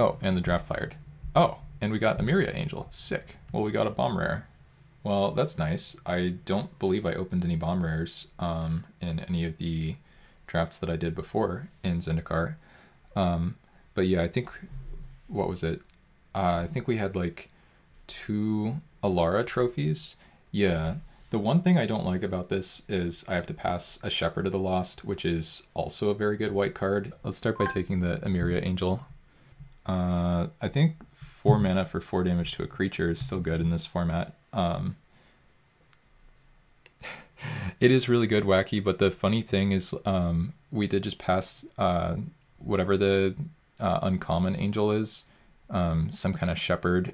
Oh, and the draft fired. Oh, and we got Emeria Angel. Sick. Well, we got a bomb rare. Well, that's nice. I don't believe I opened any bomb rares um, in any of the drafts that I did before in Zendikar. Um, but yeah, I think, what was it? Uh, I think we had like two Alara trophies. Yeah. The one thing I don't like about this is I have to pass a Shepherd of the Lost, which is also a very good white card. Let's start by taking the Emeria Angel. Uh, I think 4 mana for 4 damage to a creature is still good in this format. Um, it is really good, wacky, but the funny thing is um, we did just pass uh, whatever the uh, uncommon angel is, um, some kind of shepherd,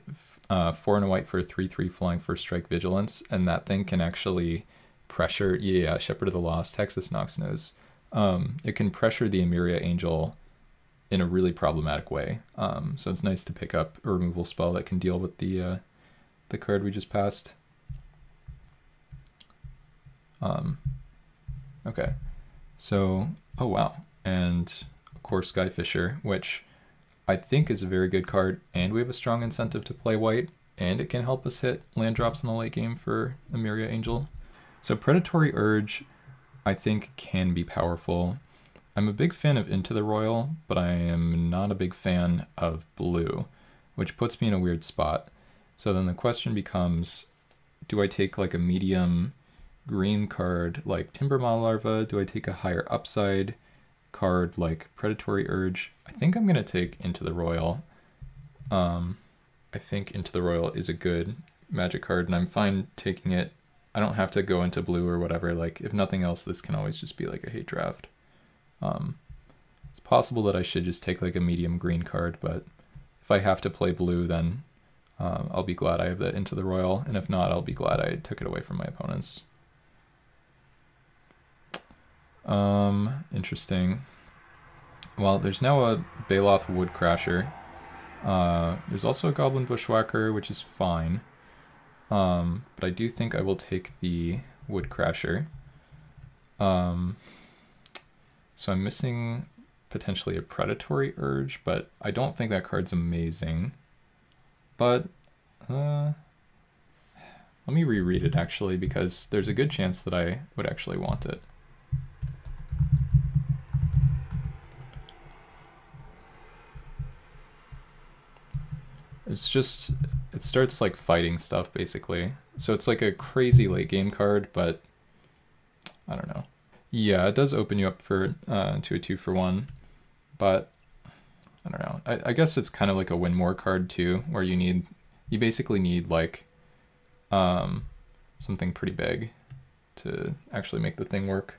uh, four and a white for a 3 3 flying first strike vigilance, and that thing can actually pressure, yeah, Shepherd of the Lost, Texas Nox knows. Um, it can pressure the Emeria Angel in a really problematic way. Um, so it's nice to pick up a removal spell that can deal with the uh, the card we just passed. Um, okay, so oh wow, and of course Skyfisher, which I think is a very good card, and we have a strong incentive to play white, and it can help us hit land drops in the late game for Emeria Angel. So Predatory Urge, I think, can be powerful. I'm a big fan of Into the Roil, but I am not a big fan of Blue, which puts me in a weird spot. So then the question becomes, do I take like a medium green card like Timbermaw Larva? Do I take a higher upside card like Predatory Urge? I think I'm going to take Into the Roil. Um, I think Into the Roil is a good magic card, and I'm fine taking it. I don't have to go into blue or whatever. Like, if nothing else, this can always just be like a hate draft. Um, it's possible that I should just take like a medium green card, but if I have to play blue, then um, I'll be glad I have that into the roil, and if not, I'll be glad I took it away from my opponents. Um, interesting. Well, there's now a Baloth Woodcrasher. Uh, there's also a Goblin Bushwhacker, which is fine. Um, but I do think I will take the Woodcrasher. Um, so I'm missing potentially a Predatory Urge, but I don't think that card's amazing. But, uh, let me reread it actually, because there's a good chance that I would actually want it. It's just, it starts like fighting stuff basically. So it's like a crazy late game card, but I don't know. Yeah, it does open you up for uh, to a two for one, but I don't know. I, I guess it's kind of like a win more card too, where you need, you basically need like um, something pretty big to actually make the thing work.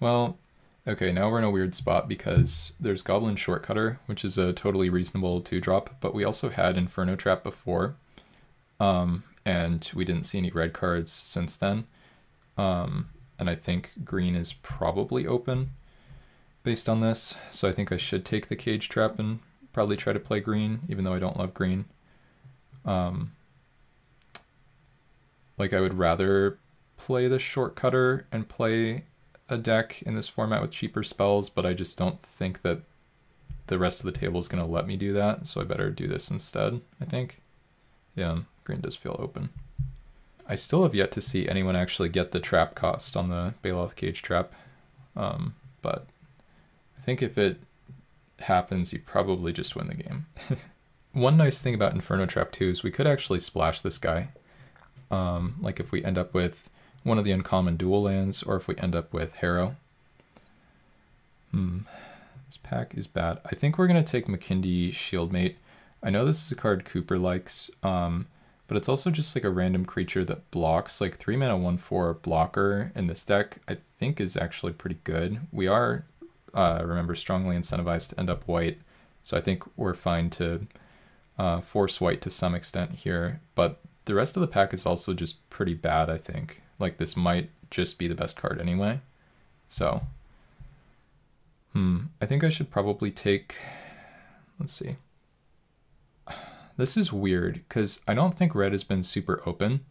Well, Okay, now we're in a weird spot because there's Goblin Shortcutter, which is a totally reasonable 2-drop, but we also had Inferno Trap before, um, and we didn't see any red cards since then. Um, and I think green is probably open based on this, so I think I should take the Cage Trap and probably try to play green, even though I don't love green. Um, like, I would rather play the Shortcutter and play a deck in this format with cheaper spells, but I just don't think that the rest of the table is going to let me do that, so I better do this instead, I think. Yeah, green does feel open. I still have yet to see anyone actually get the trap cost on the Baloth Cage Trap, um, but I think if it happens, you probably just win the game. One nice thing about Inferno Trap 2 is we could actually splash this guy. Um, like if we end up with one of the uncommon dual lands, or if we end up with Harrow. Hmm, this pack is bad. I think we're going to take Makindi Shieldmate. I know this is a card Cooper likes, um, but it's also just like a random creature that blocks, like 3 mana 1 4 blocker in this deck, I think is actually pretty good. We are, uh, remember, strongly incentivized to end up white, so I think we're fine to uh, force white to some extent here, but the rest of the pack is also just pretty bad, I think. Like this might just be the best card anyway. So, hmm, I think I should probably take, let's see. This is weird because I don't think red has been super open.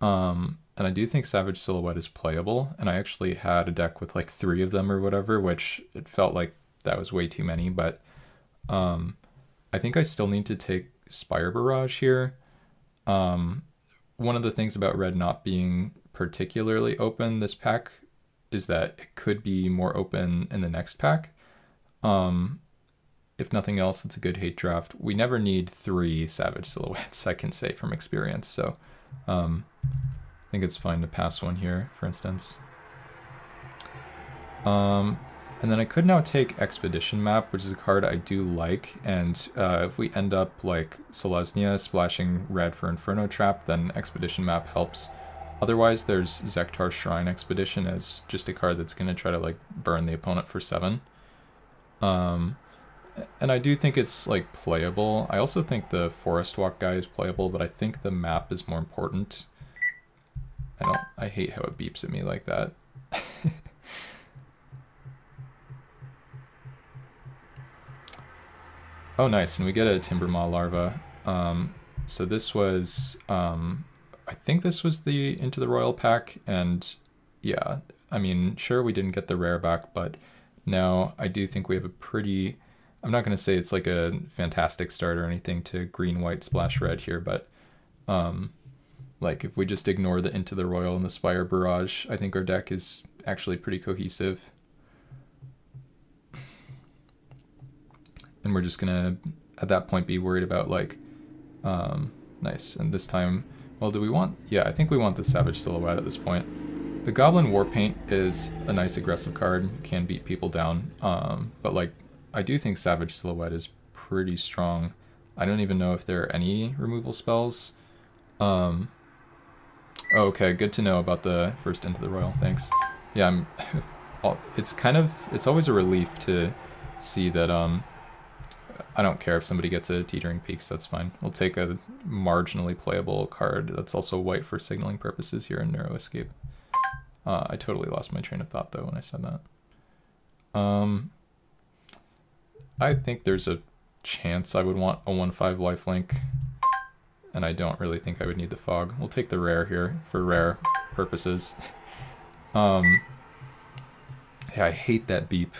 Um, and I do think Savage Silhouette is playable. And I actually had a deck with like three of them or whatever, which it felt like that was way too many. But Um, I think I still need to take Spire Barrage here. Um, one of the things about red not being particularly open this pack is that it could be more open in the next pack. Um, if nothing else, it's a good hate draft. We never need three Savage Silhouettes, I can say from experience. So um, I think it's fine to pass one here, for instance. Um, and then I could now take Expedition Map, which is a card I do like, and uh, if we end up like Selesnya splashing red for Inferno Trap, then Expedition Map helps. Otherwise, there's Zektar Shrine Expedition as just a card that's going to try to like burn the opponent for 7. Um, and I do think it's like playable. I also think the Forest Walk guy is playable, but I think the map is more important. I don't, I hate how it beeps at me like that. Oh, nice. And we get a timber Timbermaw larva. Um, so this was, um, I think this was the Into the Roil pack. And yeah, I mean, sure, we didn't get the rare back, but now I do think we have a pretty, I'm not going to say it's like a fantastic start or anything to green, white, splash red here, but um, like if we just ignore the Into the Roil and the Spire Barrage, I think our deck is actually pretty cohesive. and we're just gonna at that point be worried about like um, nice and this time well do we want yeah I think we want the Savage Silhouette at this point the Goblin Warpaint is a nice aggressive card can beat people down um, but like I do think Savage Silhouette is pretty strong I don't even know if there are any removal spells um, oh, okay good to know about the first Into the Roil, thanks yeah I'm it's kind of it's always a relief to see that um I don't care if somebody gets a Teetering Peaks, that's fine. We'll take a marginally playable card that's also white for signaling purposes here in Narrow Escape. Uh, I totally lost my train of thought though when I said that. Um, I think there's a chance I would want a 1-5 lifelink, and I don't really think I would need the fog. We'll take the rare here for rare purposes. um, yeah, I hate that beep.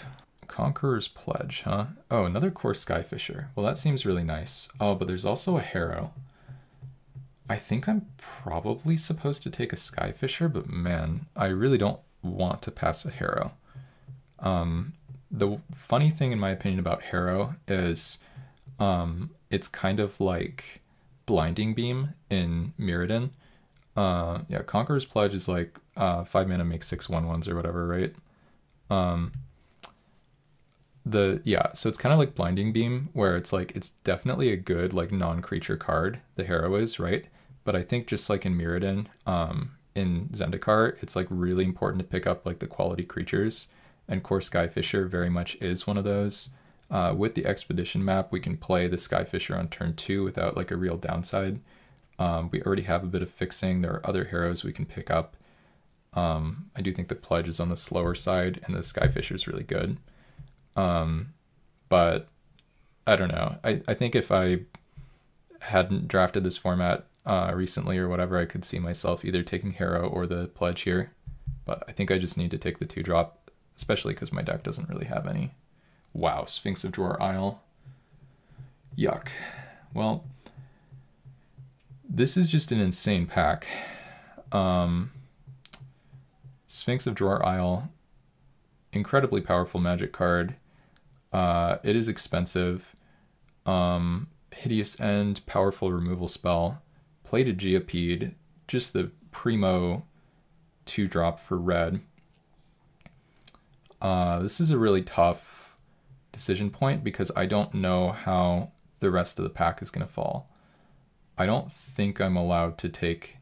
Conqueror's Pledge, huh? Oh, another Kor Skyfisher. Well, that seems really nice. Oh, but there's also a Harrow. I think I'm probably supposed to take a Skyfisher, but man, I really don't want to pass a Harrow. Um, the funny thing, in my opinion, about Harrow is um, it's kind of like Blinding Beam in Mirrodin. Uh, yeah, Conqueror's Pledge is like uh, 5 mana makes 6 1 1s or whatever, right? Um, the yeah so it's kind of like blinding beam where it's like it's definitely a good like non-creature card the harrow is right but i think just like in mirrodin um in zendikar it's like really important to pick up like the quality creatures and Kor Skyfisher very much is one of those. Uh, with the expedition map we can play the skyfisher on turn two without like a real downside. Um, we already have a bit of fixing. There are other harrows we can pick up. Um, i do think the pledge is on the slower side and the skyfisher is really good. Um, but I don't know. I, I think if I hadn't drafted this format uh, recently or whatever, I could see myself either taking Harrow or the Pledge here. But I think I just need to take the two drop, especially because my deck doesn't really have any. Wow, Sphinx of Jwar Isle. Yuck. Well, this is just an insane pack. Um, Sphinx of Jwar Isle, incredibly powerful magic card. Uh, it is expensive. Um, Hideous End, powerful removal spell. Plated Geopede, just the primo two drop for red. Uh, this is a really tough decision point because I don't know how the rest of the pack is going to fall. I don't think I'm allowed to take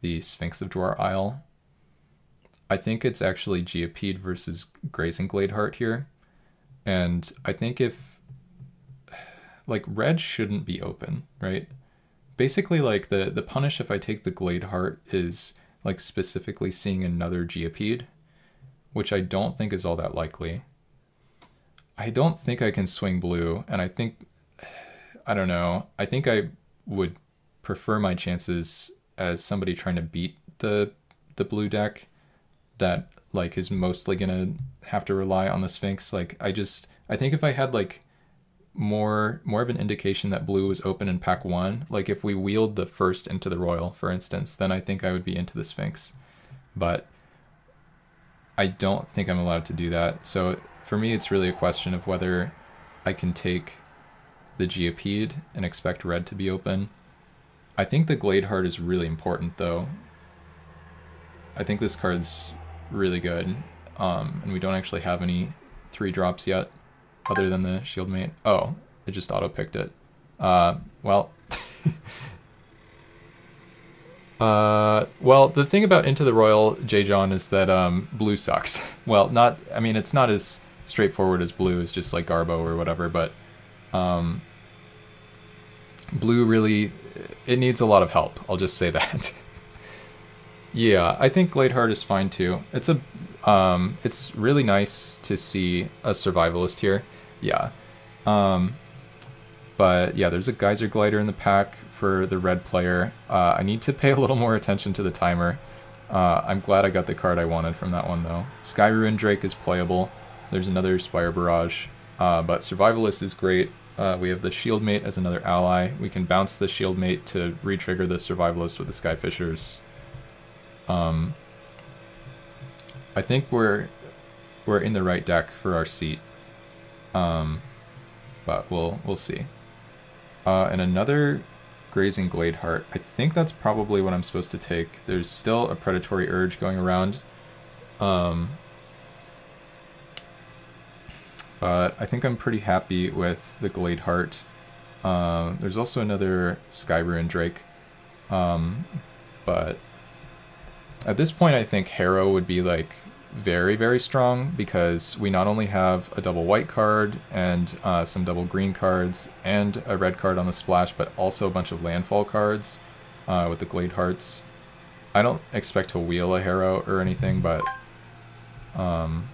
the Sphinx of Jwar Isle. I think it's actually Geopede versus Grazing Gladehart here. And I think if like red shouldn't be open, right? Basically like the the punish if I take the Gladehart is like specifically seeing another Geopede, which I don't think is all that likely. I don't think I can swing blue, and I think I don't know. I think I would prefer my chances as somebody trying to beat the the blue deck that like is mostly gonna have to rely on the Sphinx. Like I just I think if I had like more more of an indication that blue was open in pack one. Like if we wheeled the first into the roil, for instance, then I think I would be into the Sphinx. But I don't think I'm allowed to do that. So for me, it's really a question of whether I can take the Geopede and expect red to be open. I think the Gladehart is really important though. I think this card's really good. Um, and we don't actually have any three drops yet other than the shield mate. Oh, it just auto picked it. Uh, well. uh, well, the thing about Into the Roil, J. Is that um, blue sucks. Well, not. I mean, it's not as straightforward as blue. It's just like Garbo or whatever. But um, blue really, it needs a lot of help. I'll just say that. yeah, I think Gladehart is fine too. It's a um, it's really nice to see a survivalist here. Yeah. Um, but yeah, there's a Geyser Glider in the pack for the red player. Uh, I need to pay a little more attention to the timer. Uh, I'm glad I got the card I wanted from that one though. Sky Ruin Drake is playable. There's another Spire Barrage. Uh, but Survivalist is great. Uh, we have the Shield Mate as another ally. We can bounce the Shield Mate to re-trigger the Survivalist with the Skyfishers. Um, I think we're we're in the right deck for our seat. Um, but we'll we'll see. Uh, and another grazing gladehart. I think that's probably what I'm supposed to take. There's still a predatory urge going around. Um, but I think I'm pretty happy with the glade heart. Uh, there's also another sky Skyruin Drake. Um, but at this point, I think Harrow would be like very, very strong because we not only have a double white card and uh, some double green cards and a red card on the splash, but also a bunch of landfall cards uh, with the Gladeharts. I don't expect to wheel a Harrow or anything, but... Um,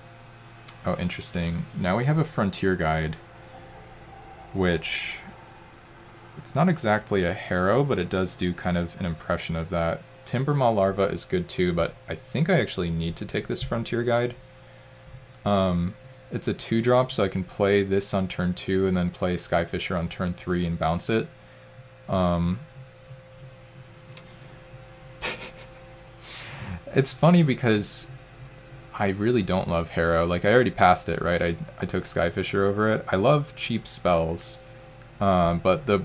oh, interesting. Now we have a Frontier Guide, which... It's not exactly a Harrow, but it does do kind of an impression of that. Timbermaw Larva is good too, but I think I actually need to take this Frontier Guide. Um, it's a 2-drop, so I can play this on turn 2 and then play Skyfisher on turn 3 and bounce it. Um, it's funny because I really don't love Harrow. Like, I already passed it, right? I, I took Skyfisher over it. I love cheap spells, um, but the,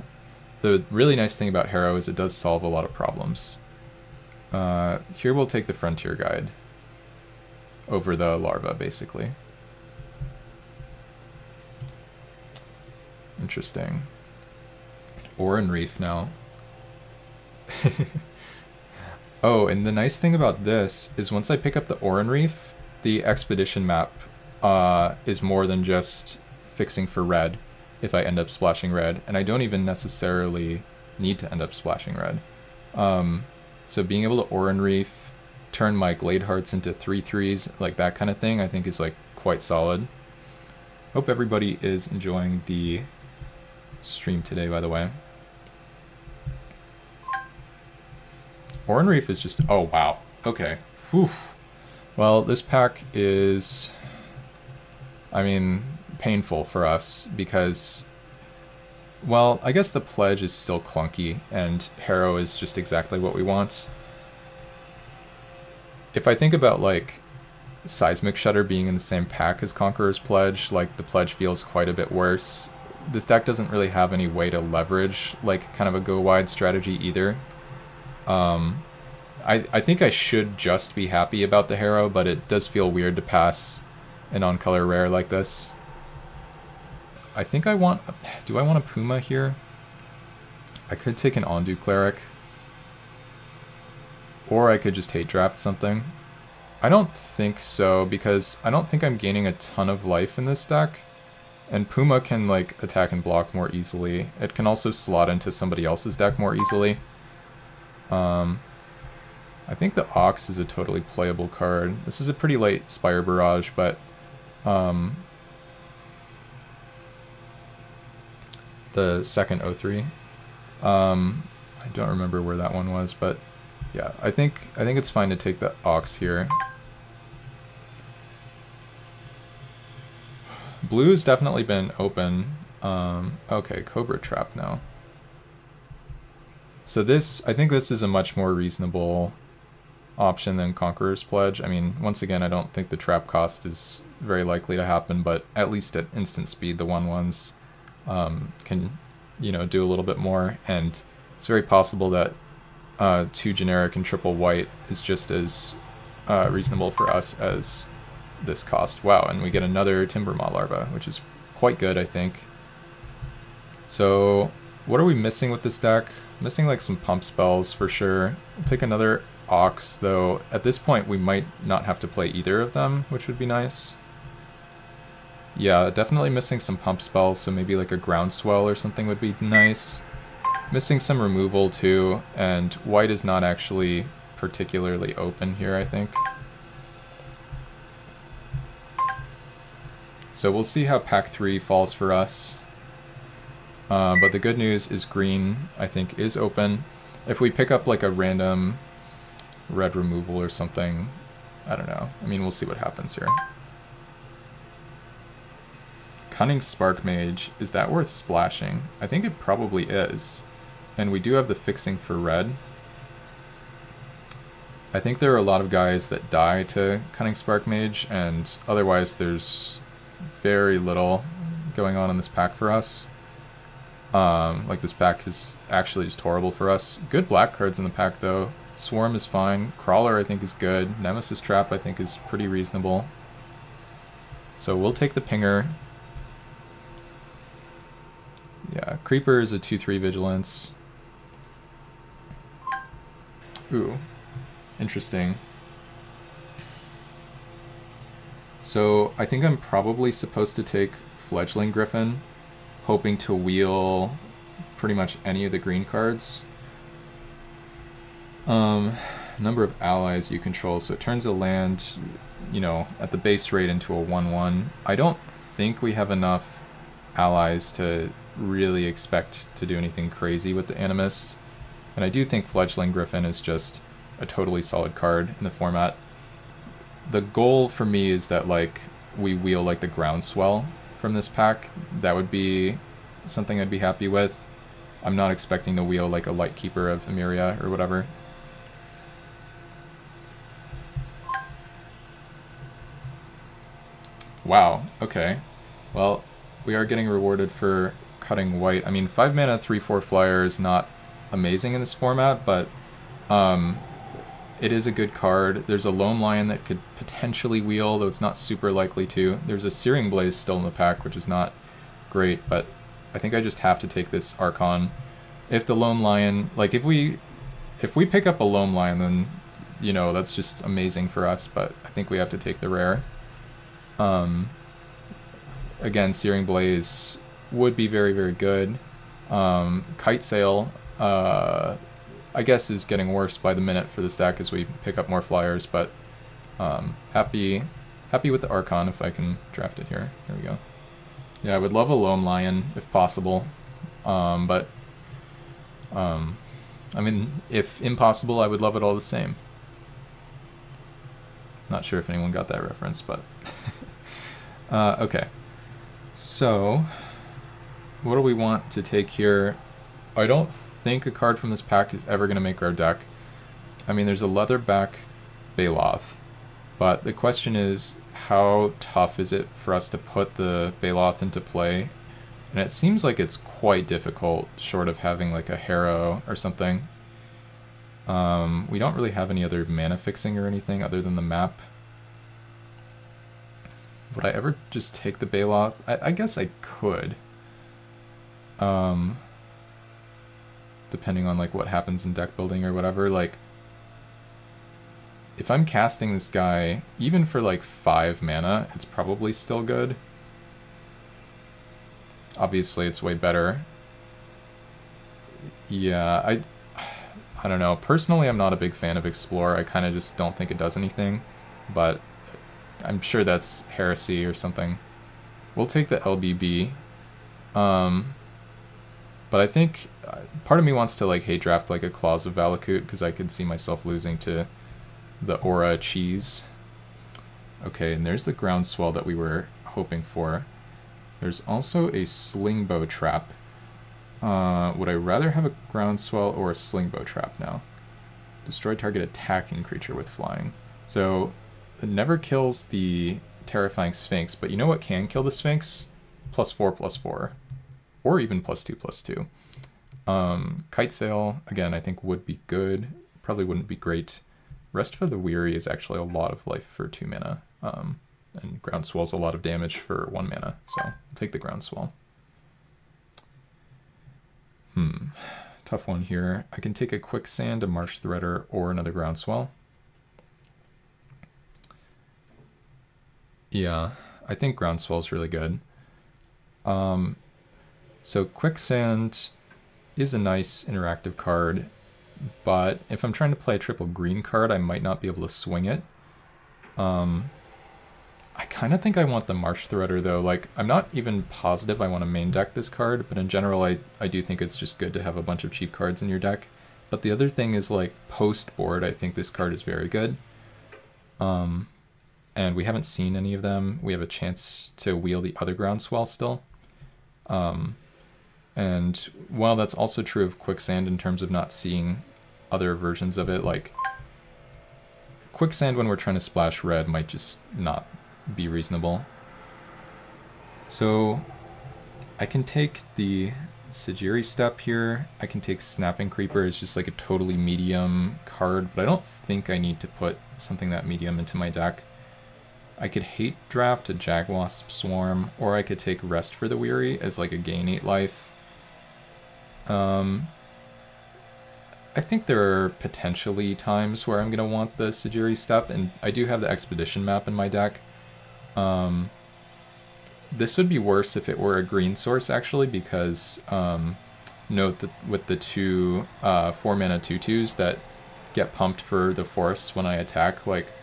the really nice thing about Harrow is it does solve a lot of problems. Uh, here we'll take the Frontier Guide over the larva, basically. Interesting. Oran-Rief now. oh, and the nice thing about this is once I pick up the Oran-Rief, the expedition map uh, is more than just fixing for red if I end up splashing red, and I don't even necessarily need to end up splashing red. Um, so being able to Oran-Rief, turn my Gladeharts into 3-3s, like that kind of thing, I think is like quite solid. Hope everybody is enjoying the stream today, by the way. Oran-Rief is just, oh wow, okay. Whew. Well, this pack is, I mean, painful for us because well, I guess the Pledge is still clunky, and Harrow is just exactly what we want. If I think about, like, Seismic Shudder being in the same pack as Conqueror's Pledge, like, the Pledge feels quite a bit worse. This deck doesn't really have any way to leverage, like, kind of a go-wide strategy either. Um, I, I think I should just be happy about the Harrow, but it does feel weird to pass an on-color rare like this. I think I want... Do I want a Puma here? I could take an Ondu Cleric. Or I could just hate draft something. I don't think so, because I don't think I'm gaining a ton of life in this deck. And Puma can, like, attack and block more easily. It can also slot into somebody else's deck more easily. Um, I think the Ox is a totally playable card. This is a pretty late Spire Barrage, but um, the second O3. Um, I don't remember where that one was, but yeah, I think I think it's fine to take the Ox here. Blue's definitely been open. Um, okay, Cobra Trap now. So this, I think this is a much more reasonable option than Conqueror's Pledge. I mean, once again, I don't think the trap cost is very likely to happen, but at least at instant speed, the 1-1s um, can, you know, do a little bit more, and it's very possible that uh, two generic and triple white is just as uh, reasonable for us as this cost. Wow, and we get another Timbermaw Larva, which is quite good, I think. So, what are we missing with this deck? Missing like some pump spells for sure. We'll take another Ox, though at this point we might not have to play either of them, which would be nice. Yeah, definitely missing some pump spells, so maybe like a Groundswell or something would be nice. Missing some removal too, and white is not actually particularly open here, I think. So we'll see how pack 3 falls for us. Uh, but the good news is green, I think, is open. If we pick up like a random red removal or something, I don't know. I mean, we'll see what happens here. Cunning Sparkmage, is that worth splashing? I think it probably is. And we do have the fixing for red. I think there are a lot of guys that die to Cunning Sparkmage, and otherwise there's very little going on in this pack for us. Um, like this pack is actually just horrible for us. Good black cards in the pack though. Swarm is fine. Crawler I think is good. Nemesis Trap I think is pretty reasonable. So we'll take the Pinger. Yeah, Creeper is a 2-3 Vigilance. Ooh, interesting. So I think I'm probably supposed to take Fledgling Griffin, hoping to wheel pretty much any of the green cards. Um, number of allies you control. So it turns a land, you know, at the base rate into a 1-1. I don't think we have enough allies to really expect to do anything crazy with the Animist. And I do think Fledgling Griffin is just a totally solid card in the format the goal for me is that like we wheel like the groundswell from this pack. That would be something I'd be happy with. I'm not expecting to wheel like a Lightkeeper of Emeria or whatever. Wow, okay. Well, we are getting rewarded for cutting white. I mean, 5 mana, 3-4 flyer is not amazing in this format, but um, it is a good card. There's a Loam Lion that could potentially wheel, though it's not super likely to. There's a Searing Blaze still in the pack, which is not great, but I think I just have to take this Archon. If the Loam Lion, like if we, if we pick up a Loam Lion, then, you know, that's just amazing for us, but I think we have to take the rare. Um, again, Searing Blaze would be very, very good. Um, Kitesail, uh, I guess is getting worse by the minute for the stack as we pick up more flyers, but um, happy happy with the Archon if I can draft it here. There we go. Yeah, I would love a Loam Lion if possible, um, but um, I mean, if impossible, I would love it all the same. Not sure if anyone got that reference, but uh, okay. So, what do we want to take here? I don't think a card from this pack is ever going to make our deck. I mean, there's a Leatherback Baloth, but the question is, how tough is it for us to put the Baloth into play? And it seems like it's quite difficult, short of having like a Harrow or something. Um, we don't really have any other mana fixing or anything other than the map. Would I ever just take the Baloth? I, I guess I could. Um, depending on like what happens in deck building or whatever, like if I'm casting this guy, even for like 5 mana, it's probably still good. Obviously, it's way better. Yeah, I, I don't know. Personally, I'm not a big fan of Explore. I kind of just don't think it does anything. But I'm sure that's heresy or something. We'll take the LBB. Um, but I think uh, part of me wants to like hey draft like a Claws of Valakut because I could see myself losing to the Aura Cheese. Okay, and there's the groundswell that we were hoping for. There's also a slingbow trap. Uh, would I rather have a groundswell or a slingbow trap now? Destroy target attacking creature with flying. So it never kills the terrifying Sphinx, but you know what can kill the Sphinx? Plus four, plus four. Or even plus two, plus two. Um, Kitesail, again, I think would be good. Probably wouldn't be great. Rest for the Weary is actually a lot of life for two mana. Um, and Groundswell's a lot of damage for one mana, so I'll take the Groundswell. Hmm, tough one here. I can take a Quicksand, a Marsh Threader, or another Groundswell. Yeah, I think Groundswell is really good. Um, so Quicksand is a nice interactive card, but if I'm trying to play a triple green card, I might not be able to swing it. Um, I kind of think I want the Marsh Threader though. Like, I'm not even positive I want to main deck this card, but in general, I, I do think it's just good to have a bunch of cheap cards in your deck. But the other thing is like post board, I think this card is very good. Um, and we haven't seen any of them. We have a chance to wheel the other groundswell still. Um, and while that's also true of Quicksand in terms of not seeing other versions of it, like Quicksand when we're trying to splash red might just not be reasonable. So I can take the Sejiri Steppe here. I can take Snapping Creeper as just like a totally medium card, but I don't think I need to put something that medium into my deck. I could hate draft a Jagwasp Swarm, or I could take Rest for the Weary as like a gain 8 life. Um, I think there are potentially times where I'm going to want the Sejiri Steppe, and I do have the Expedition map in my deck. Um, this would be worse if it were a green source, actually, because um, note that with the two uh, 4 mana 2-2s that get pumped for the forests when I attack, like,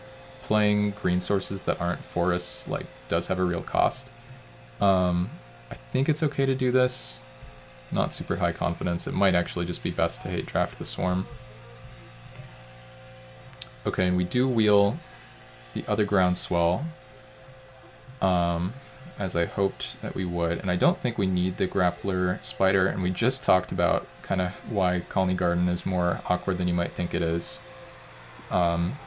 playing green sources that aren't forests like does have a real cost. Um, I think it's okay to do this. Not super high confidence. It might actually just be best to hate draft the swarm. Okay, and we do wheel the other groundswell, um, as I hoped that we would. And I don't think we need the grappler spider, and we just talked about kind of why Colony Garden is more awkward than you might think it is. Um,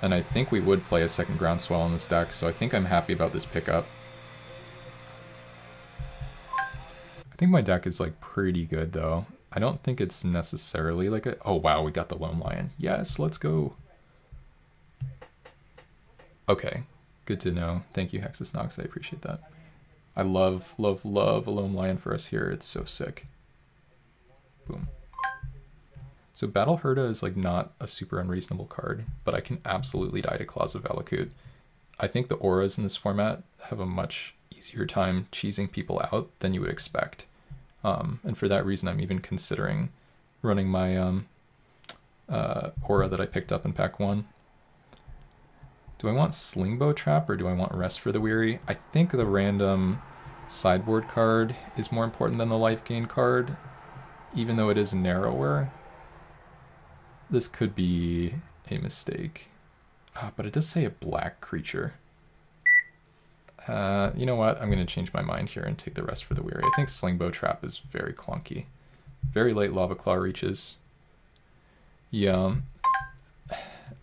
and I think we would play a second ground swell in this deck, so I think I'm happy about this pickup. Think my deck is like pretty good though. I don't think it's necessarily like a... Oh wow, we got the Loam Lion. Yes, let's go. Okay, good to know. Thank you, Hexus Nox, I appreciate that. I love, love, love a Loam Lion for us here. It's so sick. Boom. So Battle Hurda is like not a super unreasonable card, but I can absolutely die to Claws of Valakut. I think the auras in this format have a much easier time cheesing people out than you would expect. Um, and for that reason, I'm even considering running my um, uh, aura that I picked up in pack one. Do I want Slingbow Trap or do I want Rest for the Weary? I think the random sideboard card is more important than the life gain card, even though it is narrower this could be a mistake. Uh, but it does say a black creature. Uh, you know what? I'm going to change my mind here and take the rest for the weary. I think Slingbow Trap is very clunky. Very late Lavaclaw Reaches. Yeah.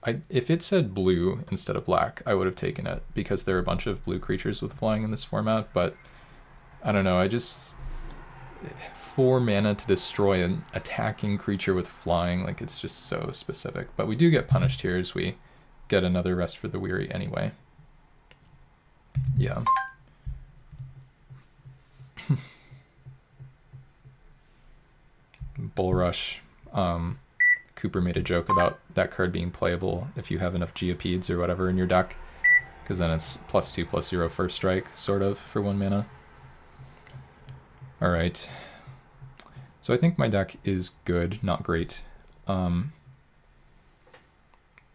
I, if it said blue instead of black, I would have taken it because there are a bunch of blue creatures with flying in this format, but I don't know, I just four mana to destroy an attacking creature with flying. Like, it's just so specific. But we do get punished here as we get another Rest for the Weary anyway. Yeah. Bull Rush. Um, Cooper made a joke about that card being playable if you have enough Geopedes or whatever in your deck. Because then it's plus two, plus zero first strike, sort of, for one mana. Alright. So I think my deck is good, not great. Um,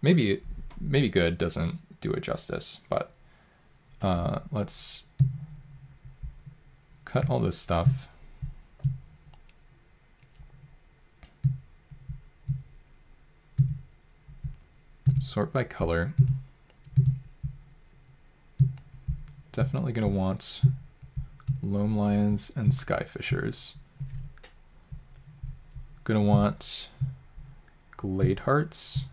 maybe, it maybe good doesn't do it justice, but uh, let's cut all this stuff. Sort by color. Definitely going to want Loam Lions and Skyfishers. Gonna want Gladeharts.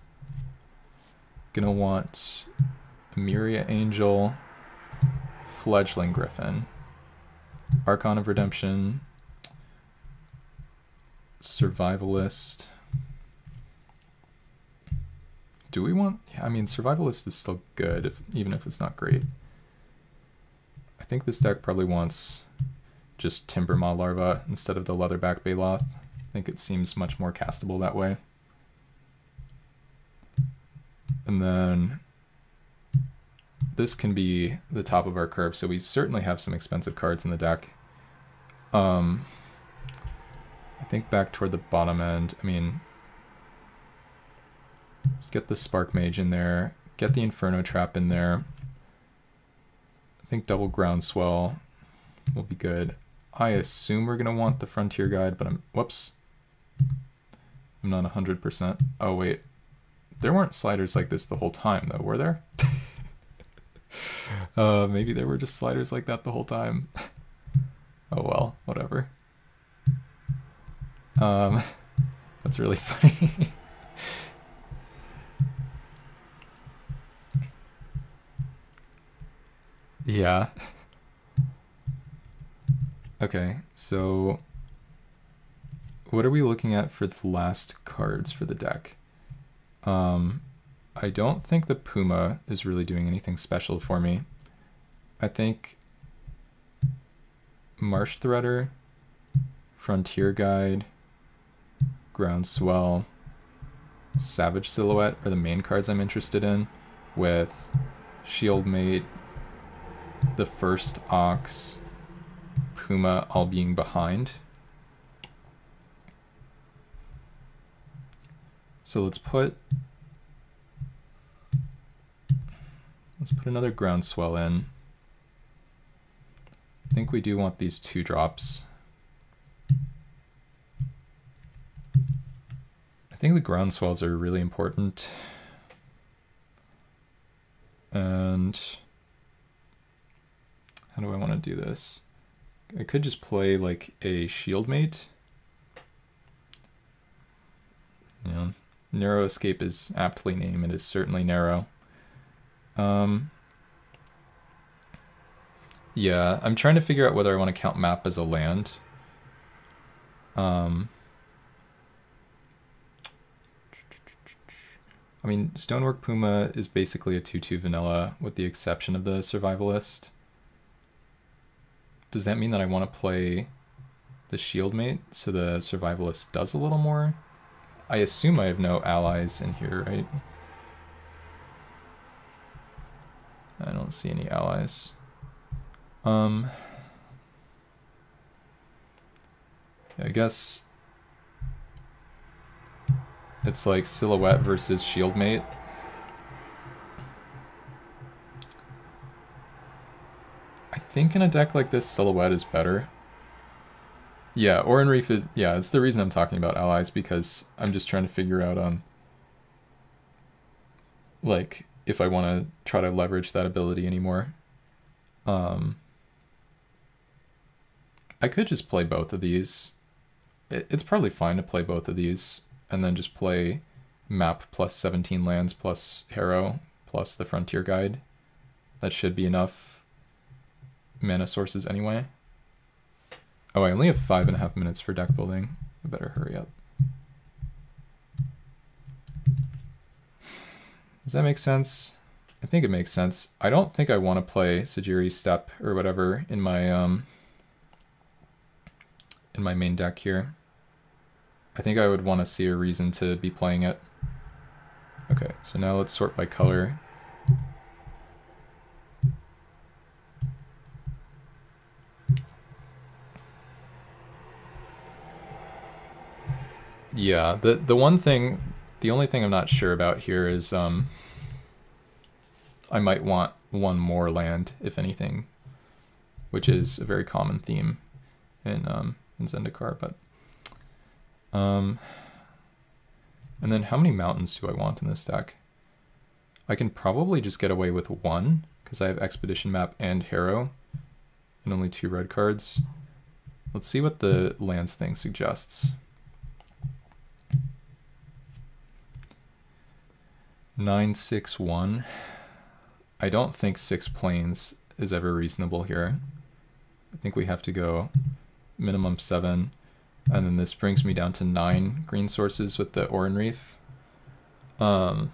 Gonna want Emeria Angel, Fledgling Griffin, Archon of Redemption, Survivalist. Do we want? I mean, Survivalist is still good, if, even if it's not great. I think this deck probably wants just Timbermaw Larva instead of the Leatherback Baloth. I think it seems much more castable that way. And then this can be the top of our curve, so we certainly have some expensive cards in the deck. Um, I think back toward the bottom end, I mean, let's get the Sparkmage in there, get the Inferno Trap in there. I think double Groundswell will be good. I assume we're going to want the Frontier Guide, but I'm, whoops. I'm not 100%. Oh, wait. There weren't sliders like this the whole time, though, were there? uh, maybe there were just sliders like that the whole time. oh well, whatever. Um, that's really funny. yeah. Okay, so what are we looking at for the last cards for the deck? Um, I don't think the Puma is really doing anything special for me. I think Marsh Threader, Frontier Guide, Groundswell, Savage Silhouette are the main cards I'm interested in, with Shieldmate, the first Ox, Puma all being behind. So let's put let's put another groundswell in. I think we do want these two drops. I think the groundswells are really important. And how do I want to do this? I could just play like a shield mate. Yeah, narrow escape is aptly named. It is certainly narrow. Um, yeah, I'm trying to figure out whether I want to count map as a land. Um, I mean, Stonework Puma is basically a 2-2 vanilla with the exception of the Survivalist. Does that mean that I want to play the Shieldmate so the Survivalist does a little more? I assume I have no allies in here, right? I don't see any allies. Um, I guess it's like Silhouette versus Shieldmate. I think in a deck like this, Silhouette is better. Yeah, Oran-Rief is, yeah, it's the reason I'm talking about allies, because I'm just trying to figure out, um, like, if I want to try to leverage that ability anymore. Um, I could just play both of these. It's probably fine to play both of these and then just play map plus 17 lands plus Harrow plus the Frontier Guide. That should be enough mana sources anyway. Oh, I only have five and a half minutes for deck building. I better hurry up. Does that make sense? I think it makes sense. I don't think I want to play Sejiri Steppe or whatever in my um in my main deck here. I think I would want to see a reason to be playing it. Okay, so now let's sort by color. Yeah, the the one thing, the only thing I'm not sure about here is um, I might want one more land, if anything, which is a very common theme in um, in Zendikar, but um, and then how many mountains do I want in this deck? I can probably just get away with one because I have Expedition Map and Harrow. and only two red cards. Let's see what the lands thing suggests. Nine, six, one. I don't think six planes is ever reasonable here. I think we have to go minimum seven. And then this brings me down to nine green sources with the Oran-Rief. Um,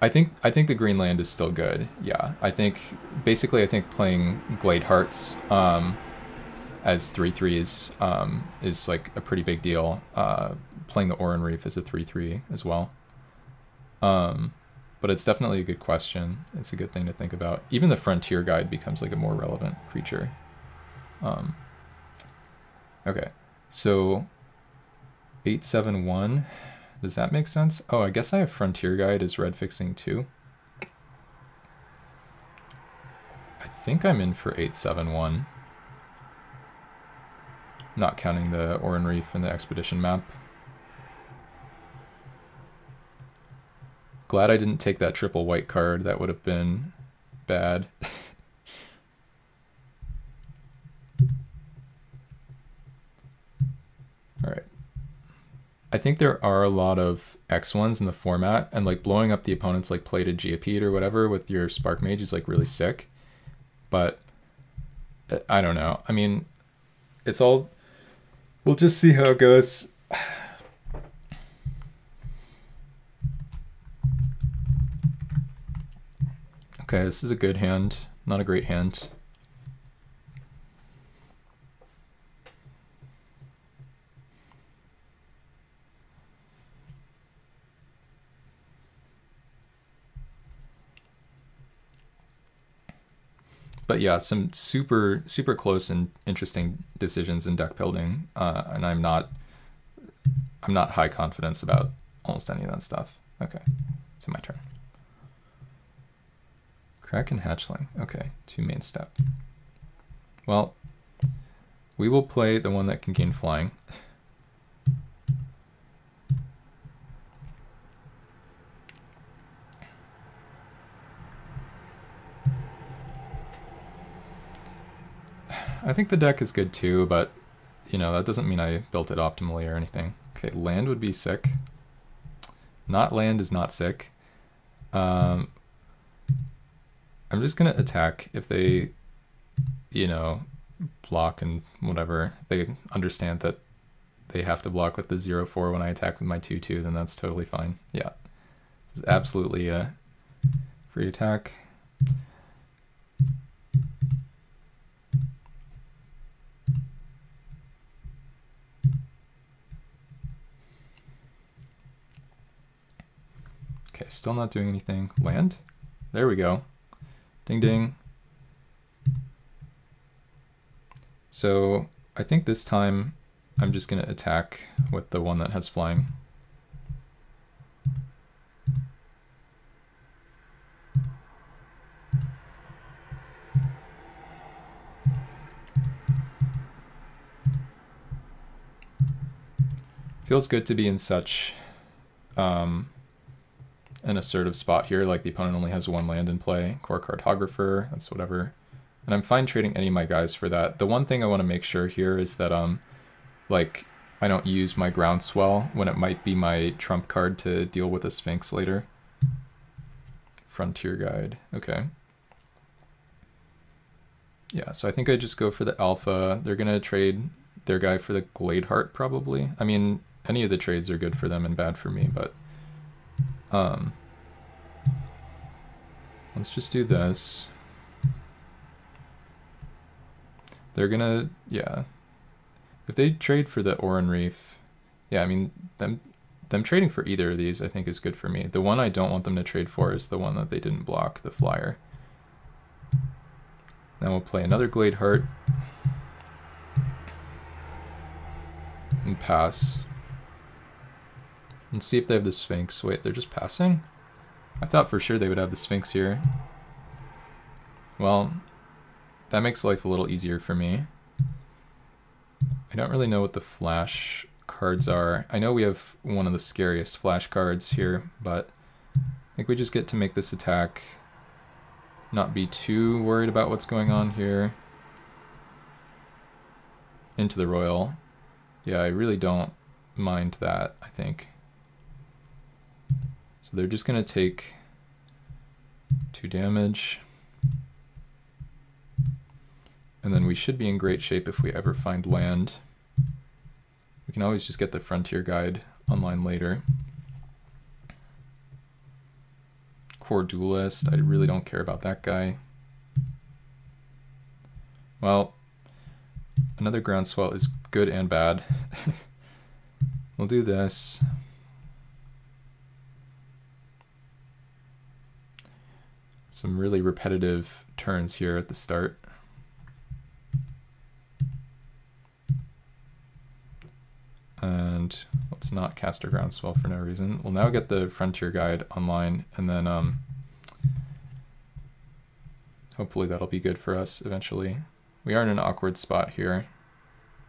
I think I think the green land is still good. Yeah, I think basically I think playing Gladeharts um, as three threes um, is like a pretty big deal. Uh, playing the Oran-Rief as a three three as well. Um, but it's definitely a good question. It's a good thing to think about. Even the Frontier Guide becomes like a more relevant creature. Um, okay, so eight seven one. Does that make sense? Oh, I guess I have Frontier Guide as red fixing too. I think I'm in for 871. Not counting the Oran-Rief and the Expedition map. Glad I didn't take that triple white card. That would have been bad. Alright. I think there are a lot of X ones in the format, and like blowing up the opponent's like plated Geopede or whatever with your Sparkmage is like really sick. But uh, I don't know. I mean, it's all. We'll just see how it goes. Okay, this is a good hand. Not a great hand. but yeah, some super super close and interesting decisions in deck building, uh, and I'm not I'm not high confidence about almost any of that stuff. Okay, so my turn. Kraken hatchling. Okay, two main step. Well, we will play the one that can gain flying. I think the deck is good too, but you know, that doesn't mean I built it optimally or anything. Okay, land would be sick. Not land is not sick. Um, I'm just gonna attack if they, you know, block and whatever. They understand that they have to block with the 0-4 when I attack with my 2-2, then that's totally fine. Yeah. This is absolutely a free attack. Okay, still not doing anything. Land? There we go. Ding ding. So I think this time I'm just going to attack with the one that has flying. Feels good to be in such um, an assertive spot here, like the opponent only has one land in play, Kor Cartographer, that's whatever. And I'm fine trading any of my guys for that. The one thing I want to make sure here is that um like I don't use my groundswell when it might be my trump card to deal with a Sphinx later. Frontier Guide, okay. Yeah, so I think I just go for the alpha. They're gonna trade their guy for the Gladehart probably. I mean, any of the trades are good for them and bad for me, but um, let's just do this. They're gonna, yeah. If they trade for the Oran-Rief, yeah, I mean, them them trading for either of these I think is good for me. The one I don't want them to trade for is the one that they didn't block, the Flyer. Then we'll play another Gladehart. And pass. And see if they have the Sphinx. Wait, they're just passing? I thought for sure they would have the Sphinx here. Well, that makes life a little easier for me. I don't really know what the flash cards are. I know we have one of the scariest flash cards here, but I think we just get to make this attack not be too worried about what's going on here. into the roil. Yeah, I really don't mind that, I think. They're just going to take two damage. And then we should be in great shape if we ever find land. We can always just get the Frontier Guide online later. Kor Duelist, I really don't care about that guy. Well, another groundswell is good and bad. we'll do this. Some really repetitive turns here at the start. and let's not cast our groundswell for no reason. We'll now get the Frontier Guide online, and then um, hopefully that'll be good for us eventually. We are in an awkward spot here,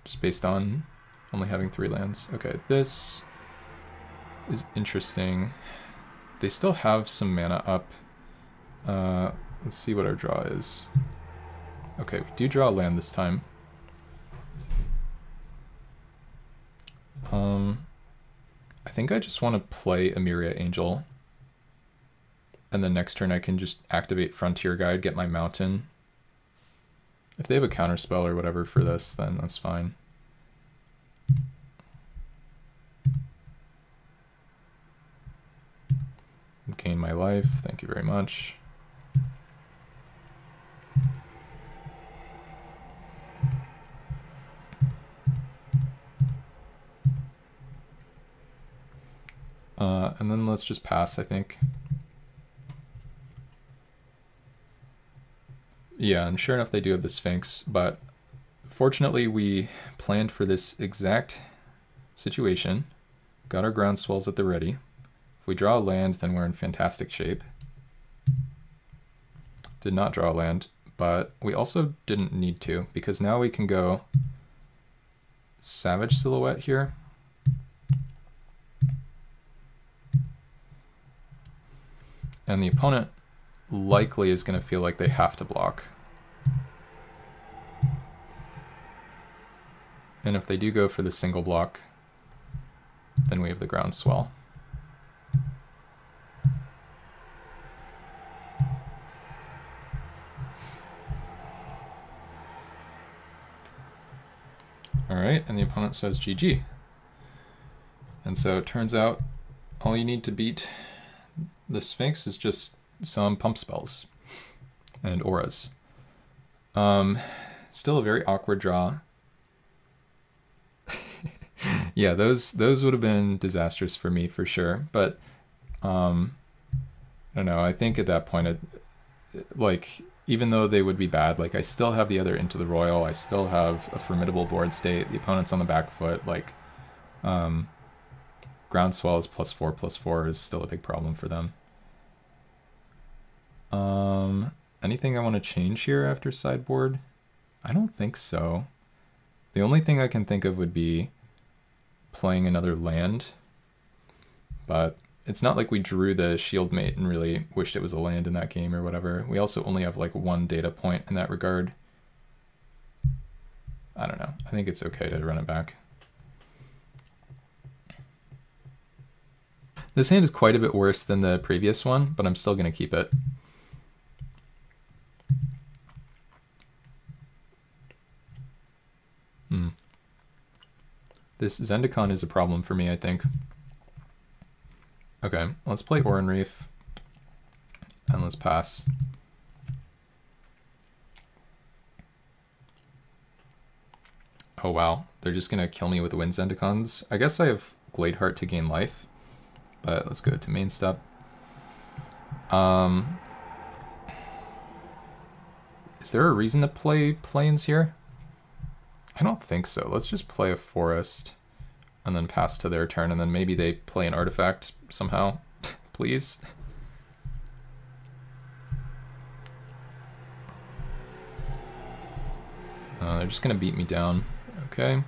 just based on only having three lands. Okay, this is interesting. They still have some mana up. Uh, let's see what our draw is. Okay, we do draw land this time. Um, I think I just want to play Emeria Angel. And then next turn I can just activate Frontier Guide, get my mountain. If they have a counterspell or whatever for this, then that's fine. Gain my life, thank you very much. Uh, and then let's just pass, I think. Yeah, and sure enough, they do have the Sphinx, but fortunately, we planned for this exact situation. Got our groundswells at the ready. If we draw a land, then we're in fantastic shape. Did not draw a land, but we also didn't need to, because now we can go Savage Silhouette here. And the opponent likely is going to feel like they have to block. And if they do go for the single block, then we have the ground swell. All right, and the opponent says GG. And so it turns out all you need to beat the Sphinx is just some pump spells and auras. Um, still a very awkward draw. yeah, those those would have been disastrous for me for sure. But um, I don't know. I think at that point, it, like even though they would be bad, like I still have the other into the roil. I still have a formidable board state. The opponent's on the back foot. Like, um, groundswell is plus four plus four is still a big problem for them. Um, anything I want to change here after sideboard? I don't think so. The only thing I can think of would be playing another land, but it's not like we drew the Shieldmate and really wished it was a land in that game or whatever. We also only have like one data point in that regard. I don't know. I think it's okay to run it back. This hand is quite a bit worse than the previous one, but I'm still going to keep it. Hmm. This Zendikon is a problem for me, I think. Okay, let's play Oran-Rief. And let's pass. Oh wow, they're just gonna kill me with Wind Zendikons. I guess I have Gladehart to gain life but let's go to main step. Um, is there a reason to play plains here? I don't think so. Let's just play a forest and then pass to their turn, and then maybe they play an artifact somehow. Please. Uh, they're just gonna beat me down. Okay.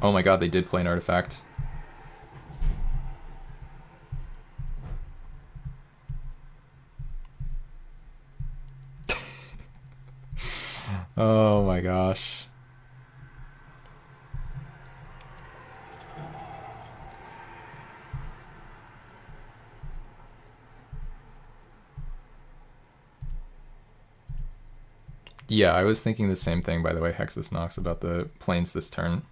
Oh my god, they did play an artifact. Oh my gosh. gosh. Yeah, I was thinking the same thing, by the way, Hexus Nox, about the planes this turn.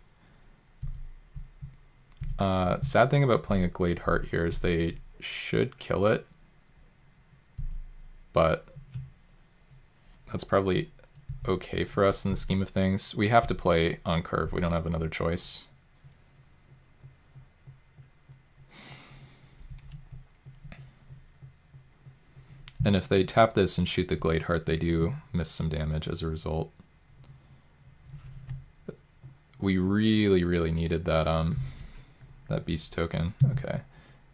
Uh, sad thing about playing a Gladehart here is they should kill it, but that's probably okay for us in the scheme of things. We have to play on curve. We don't have another choice. And if they tap this and shoot the Gladehart, they do miss some damage as a result. We really, really needed that um that beast token. Okay.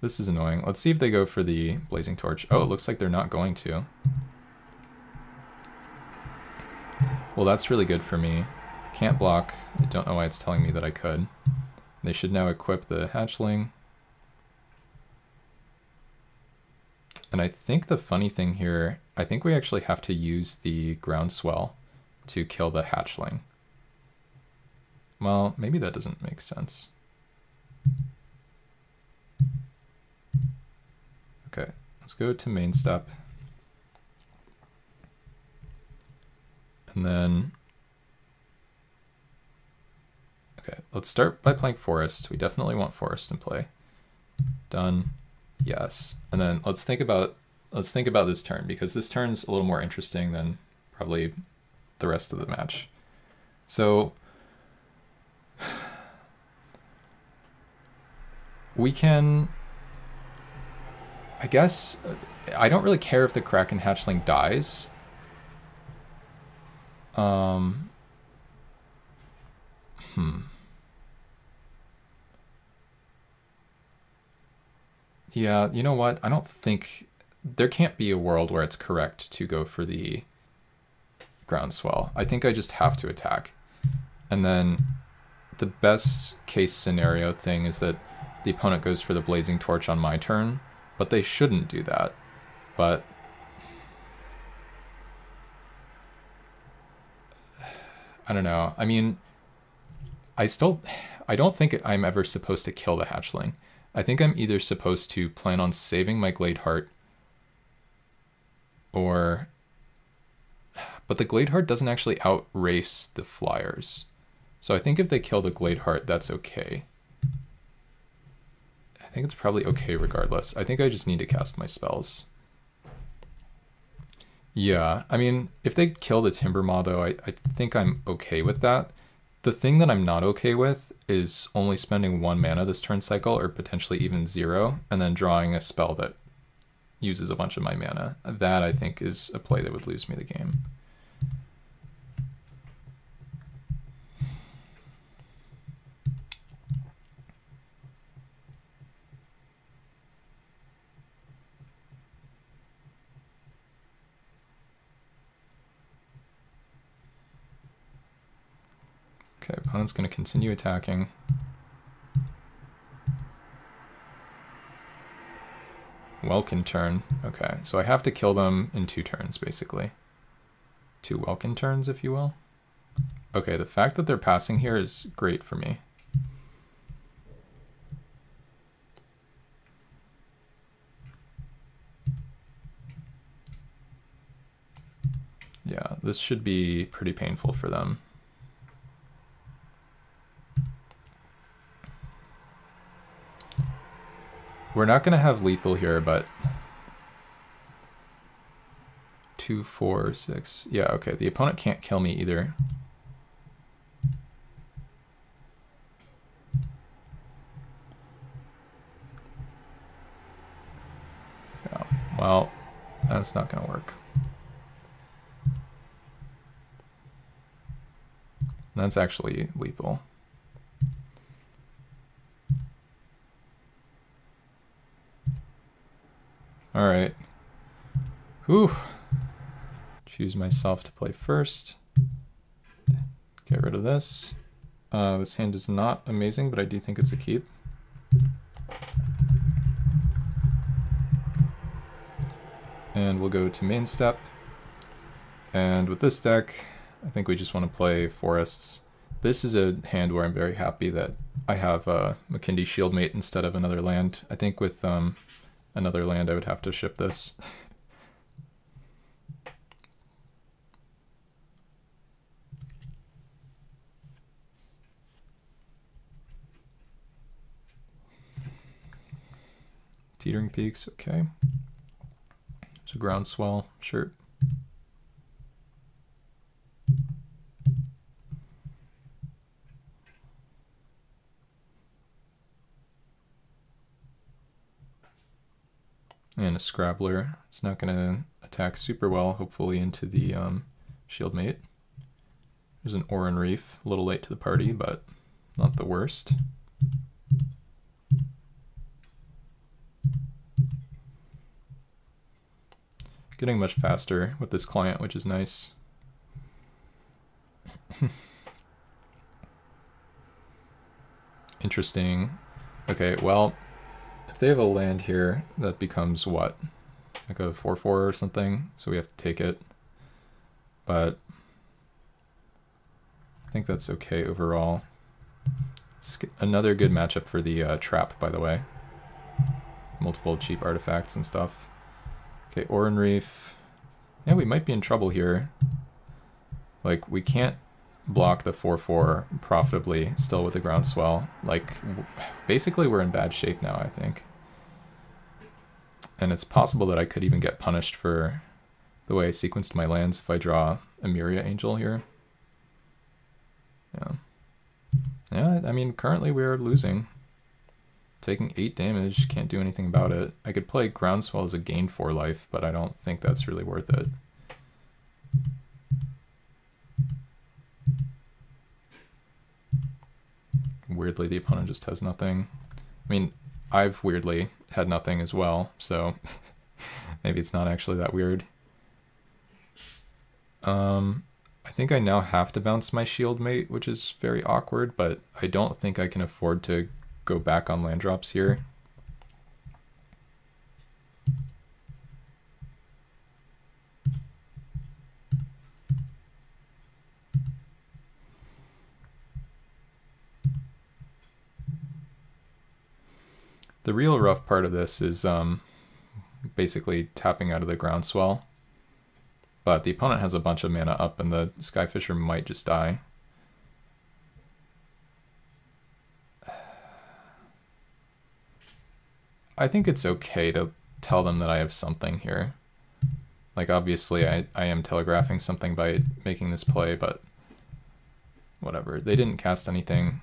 This is annoying. Let's see if they go for the Blazing Torch. Oh, it looks like they're not going to. Well, that's really good for me. Can't block. I don't know why it's telling me that I could. They should now equip the hatchling. And I think the funny thing here, I think we actually have to use the groundswell to kill the hatchling. Well, maybe that doesn't make sense. Okay, let's go to main step. And then, okay, let's start by playing forest. We definitely want forest in play. Done. Yes. And then let's think about let's think about this turn because this turn's a little more interesting than probably the rest of the match. So we can I guess I don't really care if the Kraken hatchling dies. Um hmm. Yeah, you know what? I don't think there can't be a world where it's correct to go for the groundswell. I think I just have to attack. And then the best case scenario thing is that the opponent goes for the blazing torch on my turn, but they shouldn't do that. But I don't know. I mean, I still I don't think I'm ever supposed to kill the hatchling. I think I'm either supposed to plan on saving my Gladehart or... But the Gladehart doesn't actually outrace the Flyers. So I think if they kill the Gladehart, that's okay. I think it's probably okay regardless. I think I just need to cast my spells. Yeah, I mean, if they kill the Timber Timbermaw, though, I, I think I'm okay with that. The thing that I'm not okay with is only spending one mana this turn cycle, or potentially even zero, and then drawing a spell that uses a bunch of my mana. That, I think, is a play that would lose me the game. Okay, opponent's going to continue attacking. Welkin Tern. Okay, so I have to kill them in two turns, basically. Two Welkin Terns, if you will. Okay, the fact that they're passing here is great for me. Yeah, this should be pretty painful for them. We're not going to have lethal here, but... Two, four, six. Yeah, okay. The opponent can't kill me either. Yeah, well, that's not going to work. That's actually lethal. All right. Whew. Choose myself to play first. Get rid of this. Uh, this hand is not amazing, but I do think it's a keep. And we'll go to main step. And with this deck, I think we just want to play forests. This is a hand where I'm very happy that I have a Makindi Shieldmate instead of another land. I think with um, another land I would have to ship this. Teetering Peaks, okay. It's a groundswell, sure. Scrabbler. It's not going to attack super well, hopefully, into the um, Shieldmate. There's an Oran-Rief, a little late to the party, but not the worst. Getting much faster with this client, which is nice. Interesting. Okay, well, they have a land here, that becomes what? Like a 4-4 or something, so we have to take it. But I think that's okay overall. It's another good matchup for the uh, trap, by the way. Multiple cheap artifacts and stuff. Okay, Oran-Rief. Yeah, we might be in trouble here. Like, we can't block the 4-4 profitably still with the groundswell. Like, basically we're in bad shape now, I think. And it's possible that I could even get punished for the way I sequenced my lands if I draw a Emeria Angel here. Yeah. Yeah, I mean, currently we're losing. Taking 8 damage, can't do anything about it. I could play Groundswell as a gain 4 life, but I don't think that's really worth it. Weirdly, the opponent just has nothing. I mean, I've weirdly had nothing as well, so maybe it's not actually that weird. Um, I think I now have to bounce my Shieldmate, which is very awkward, but I don't think I can afford to go back on land drops here. The real rough part of this is um, basically tapping out of the groundswell. But the opponent has a bunch of mana up and the Skyfisher might just die. I think it's okay to tell them that I have something here. Like, obviously, I, I am telegraphing something by making this play, but whatever. They didn't cast anything.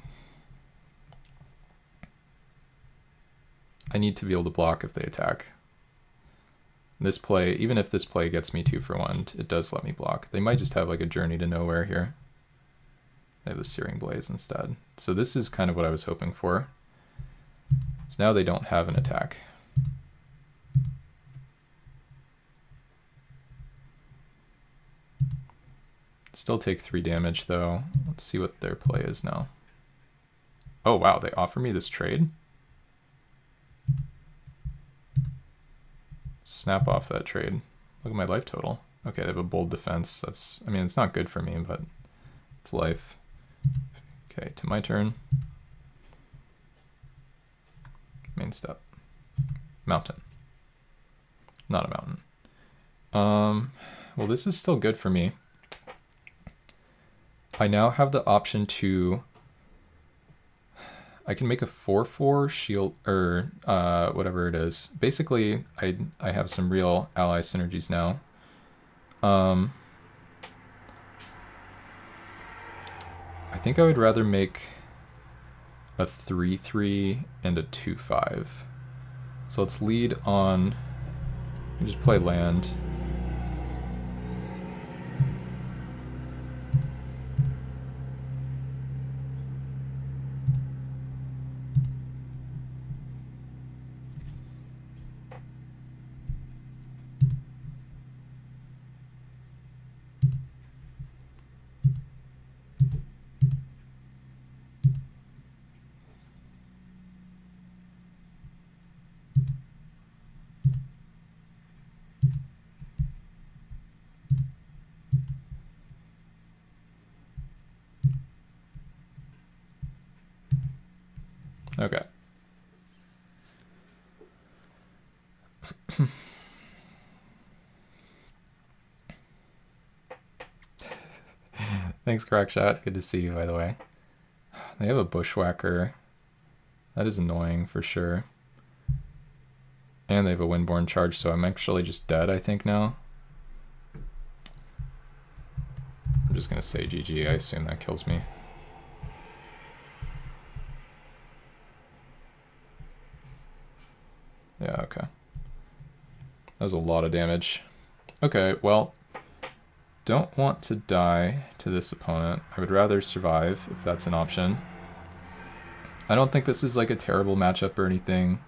I need to be able to block if they attack. This play, even if this play gets me two for one, it does let me block. They might just have like a journey to nowhere here. They have a Searing Blaze instead. So this is kind of what I was hoping for. So now they don't have an attack. Still take three damage though. Let's see what their play is now. Oh wow, they offer me this trade? Snap off that trade. Look at my life total. Okay, they have a bold defense. That's, I mean, it's not good for me, but it's life. Okay, to my turn. main step. Mountain. Not a mountain. Um, well, this is still good for me. I now have the option to... I can make a 4-4 shield, or uh, whatever it is. Basically, I, I have some real ally synergies now. Um, I think I would rather make a 3-3, and a 2-5. So let's lead on, just play land. Thanks, Good to see you, by the way. They have a Bushwhacker. That is annoying for sure. And they have a Windborne charge, so I'm actually just dead, I think, now. I'm just going to say GG. I assume that kills me. Yeah, okay. That was a lot of damage. Okay, well, don't want to die to this opponent. I would rather survive, if that's an option. I don't think this is like a terrible matchup or anything.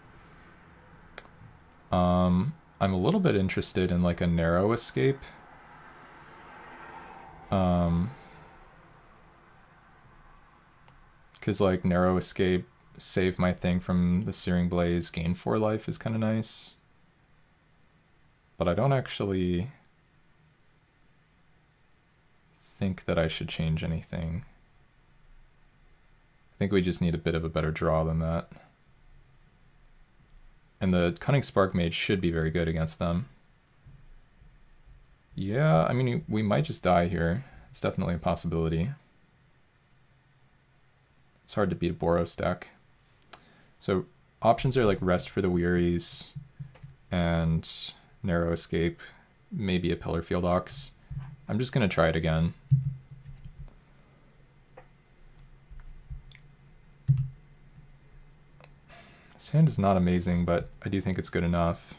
Um, I'm a little bit interested in like a narrow escape. Um, because like narrow escape, save my thing from the Searing Blaze, gain 4 life is kind of nice. But I don't actually think that I should change anything. I think we just need a bit of a better draw than that. And the Cunning Sparkmage should be very good against them. Yeah, I mean, we might just die here. It's definitely a possibility. It's hard to beat a Boros deck. So options are like Rest for the Wearies and Narrow Escape, maybe a Pillarfield Ox. I'm just going to try it again. This hand is not amazing, but I do think it's good enough.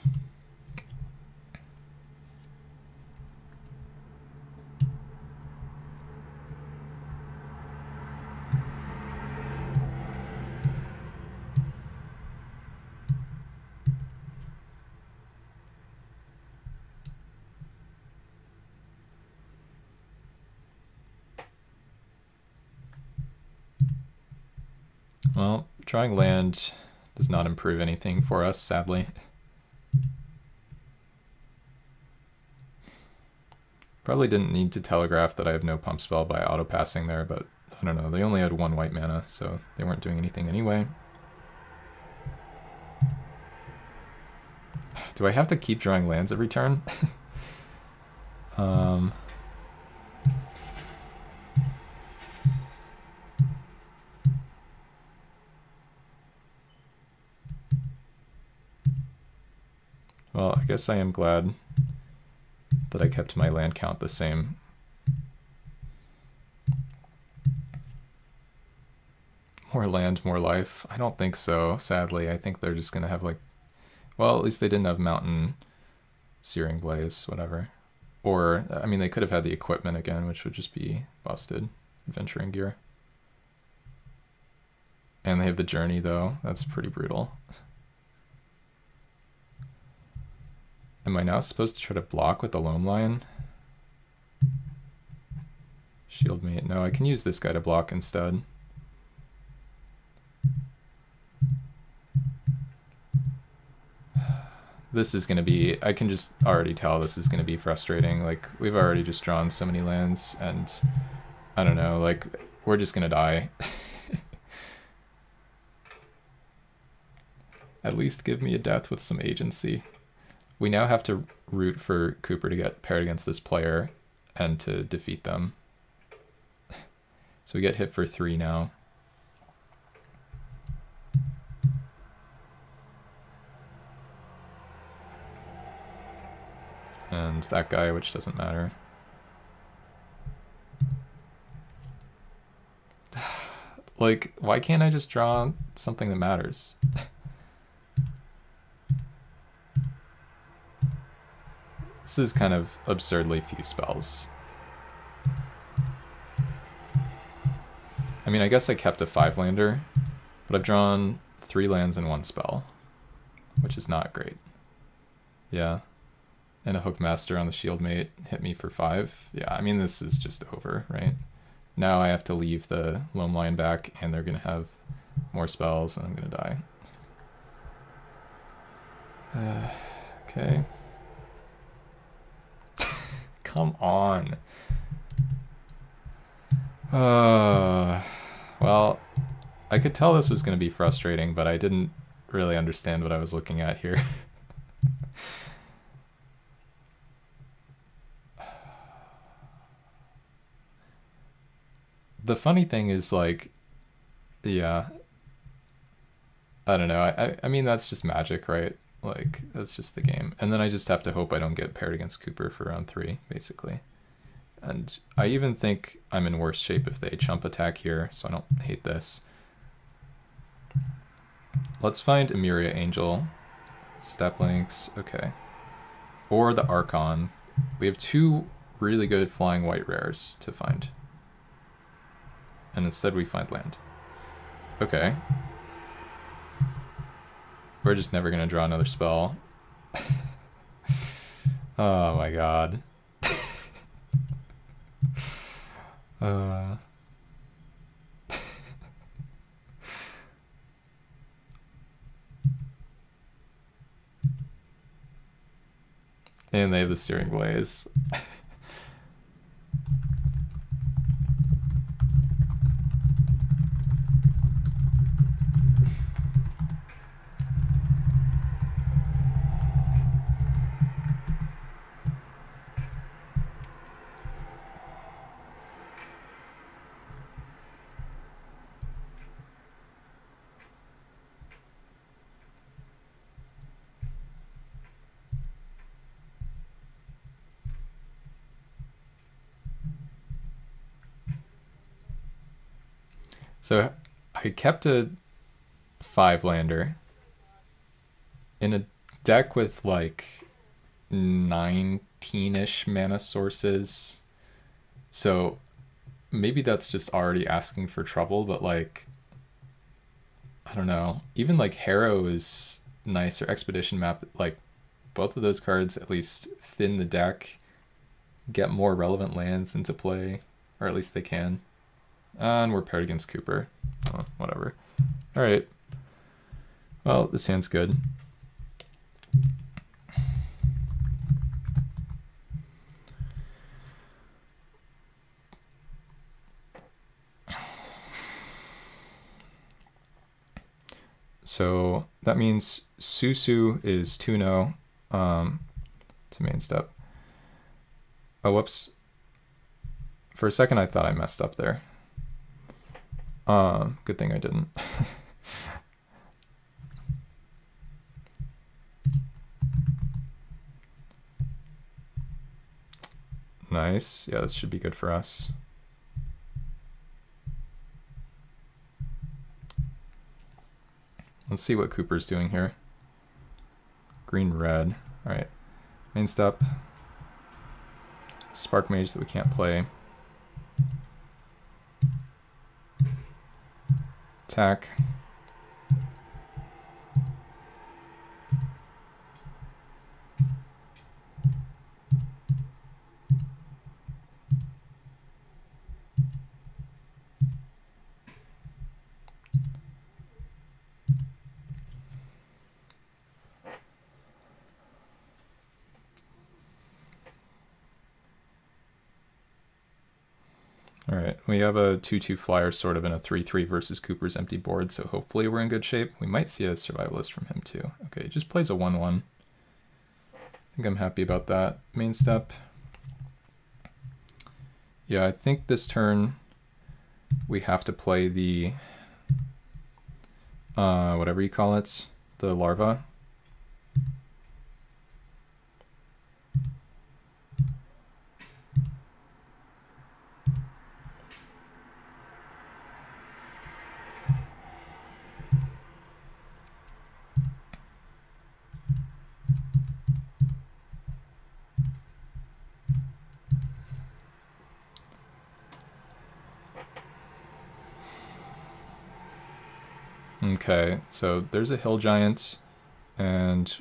Well, drawing land does not improve anything for us, sadly. Probably didn't need to telegraph that I have no pump spell by auto passing there, but I don't know, they only had one white mana, so they weren't doing anything anyway. Do I have to keep drawing lands every turn? um, Well, I guess I am glad that I kept my land count the same. More land, more life. I don't think so, sadly. I think they're just going to have like... Well, at least they didn't have Mountain Searing Blaze, whatever. Or, I mean, they could have had the equipment again, which would just be busted. Adventuring gear. And they have the Journey, though. That's pretty brutal. Am I now supposed to try to block with the Loam Lion? Shield me. No, I can use this guy to block instead. This is going to be, I can just already tell this is going to be frustrating. Like, we've already just drawn so many lands, and I don't know, like, we're just going to die. At least give me a death with some agency we now have to root for Cooper to get paired against this player and to defeat them. So we get hit for three now. And that guy, which doesn't matter. like, why can't I just draw something that matters? This is kind of absurdly few spells. I mean, I guess I kept a five-lander, but I've drawn three lands and one spell, which is not great. Yeah. And a Hookmaster on the Shieldmate hit me for five. Yeah, I mean, this is just over, right? Now I have to leave the Loam Lion back, and they're going to have more spells, and I'm going to die. Uh, okay. Come on. Uh, well, I could tell this was going to be frustrating, but I didn't really understand what I was looking at here. the funny thing is like yeah i don't know I, I mean that's just magic right like that's just the game. And then i just have to hope i don't get paired against cooper for round three basically. And i even think i'm in worse shape if they chump attack here so i don't hate this. Let's find Emeria Angel. Steppe Lynx okay. Or the archon. We have two really good flying white rares to find. And instead we find land. Okay. We're just never gonna draw another spell. oh my god. uh... and they have the Searing Blaze. So I kept a five lander in a deck with like 19 ish mana sources. So maybe that's just already asking for trouble, but like, I don't know. Even like Harrow is nice or Expedition Map. Like, both of those cards at least thin the deck, get more relevant lands into play, or at least they can. And we're paired against Cooper. Oh, whatever. All right. Well, this hand's good. So that means Susu is 2-0 um, to main step. Oh, whoops. For a second, I thought I messed up there. Um, good thing I didn't. nice. Yeah, this should be good for us. Let's see what Cooper's doing here. Green, red. All right. Main step. Sparkmage that we can't play. Attack. All right, we have a 2-2 flyer sort of in a 3-3 versus Cooper's empty board, so hopefully we're in good shape. We might see a survivalist from him too. Okay, just plays a 1-1. I think I'm happy about that. Main step. Yeah, I think this turn we have to play the, uh, whatever you call it, the larva. Okay, so there's a hill giant, and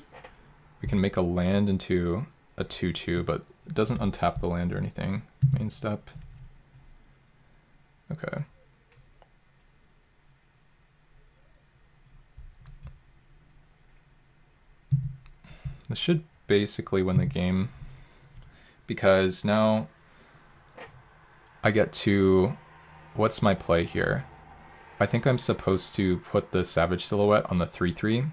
we can make a land into a 2-2, but it doesn't untap the land or anything. Main step. Okay. This should basically win the game, because now I get to, what's my play here? I think I'm supposed to put the Savage Silhouette on the 3-3.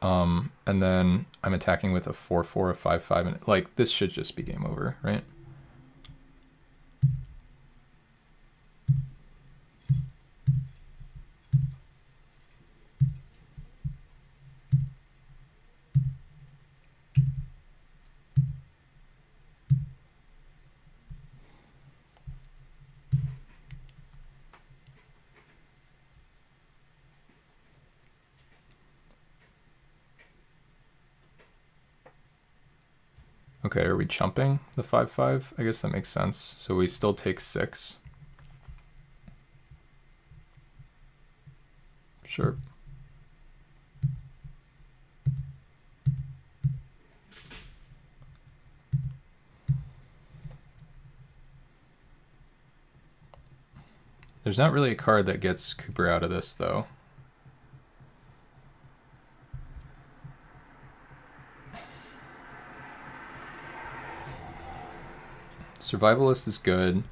Um, and then I'm attacking with a 4-4, a 5-5, and like, this should just be game over, right? Chumping the 5-5? I guess that makes sense. So we still take 6. Sure. There's not really a card that gets Cooper out of this, though. Survivalist is good.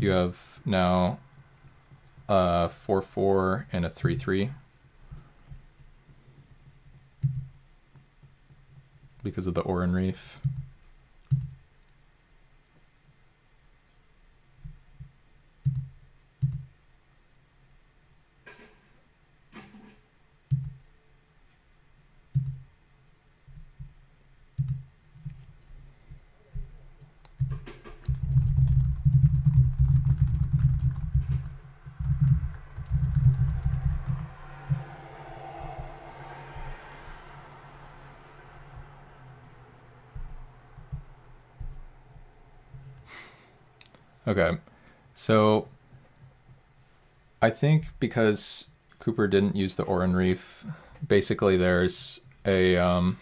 You have now a 4-4 and a 3-3. Because of the Oran-Rief. Okay. So I think because Cooper didn't use the Oran-Rief, basically there's a um,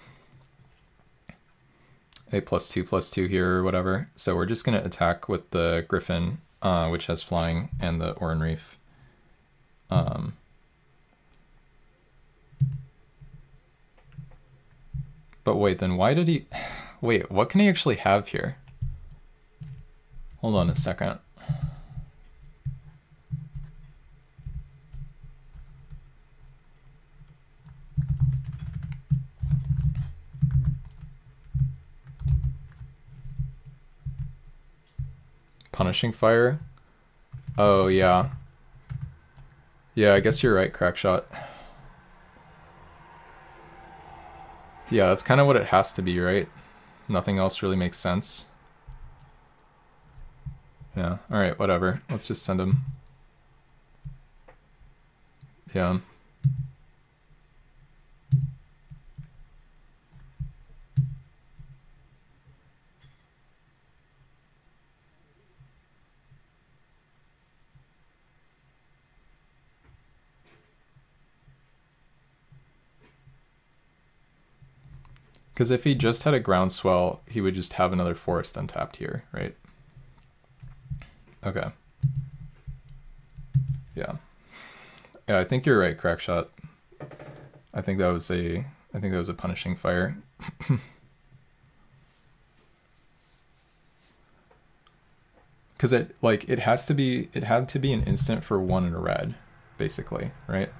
a plus two plus two here or whatever. So we're just gonna attack with the Griffin, uh, which has flying, and the Oran-Rief. Um, but wait, then why did he? Wait, what can he actually have here? Hold on a second. Punishing fire? Oh, yeah. Yeah, I guess you're right, Crackshot. Yeah, that's kind of what it has to be, right? Nothing else really makes sense. Yeah, alright, whatever. Let's just send him. Yeah. Because if he just had a groundswell, he would just have another forest untapped here, right? Okay. Yeah. Yeah, I think you're right, Crackshot. I think that was a I think that was a punishing fire. Cause it like it has to be it had to be an instant for one in a red, basically, right?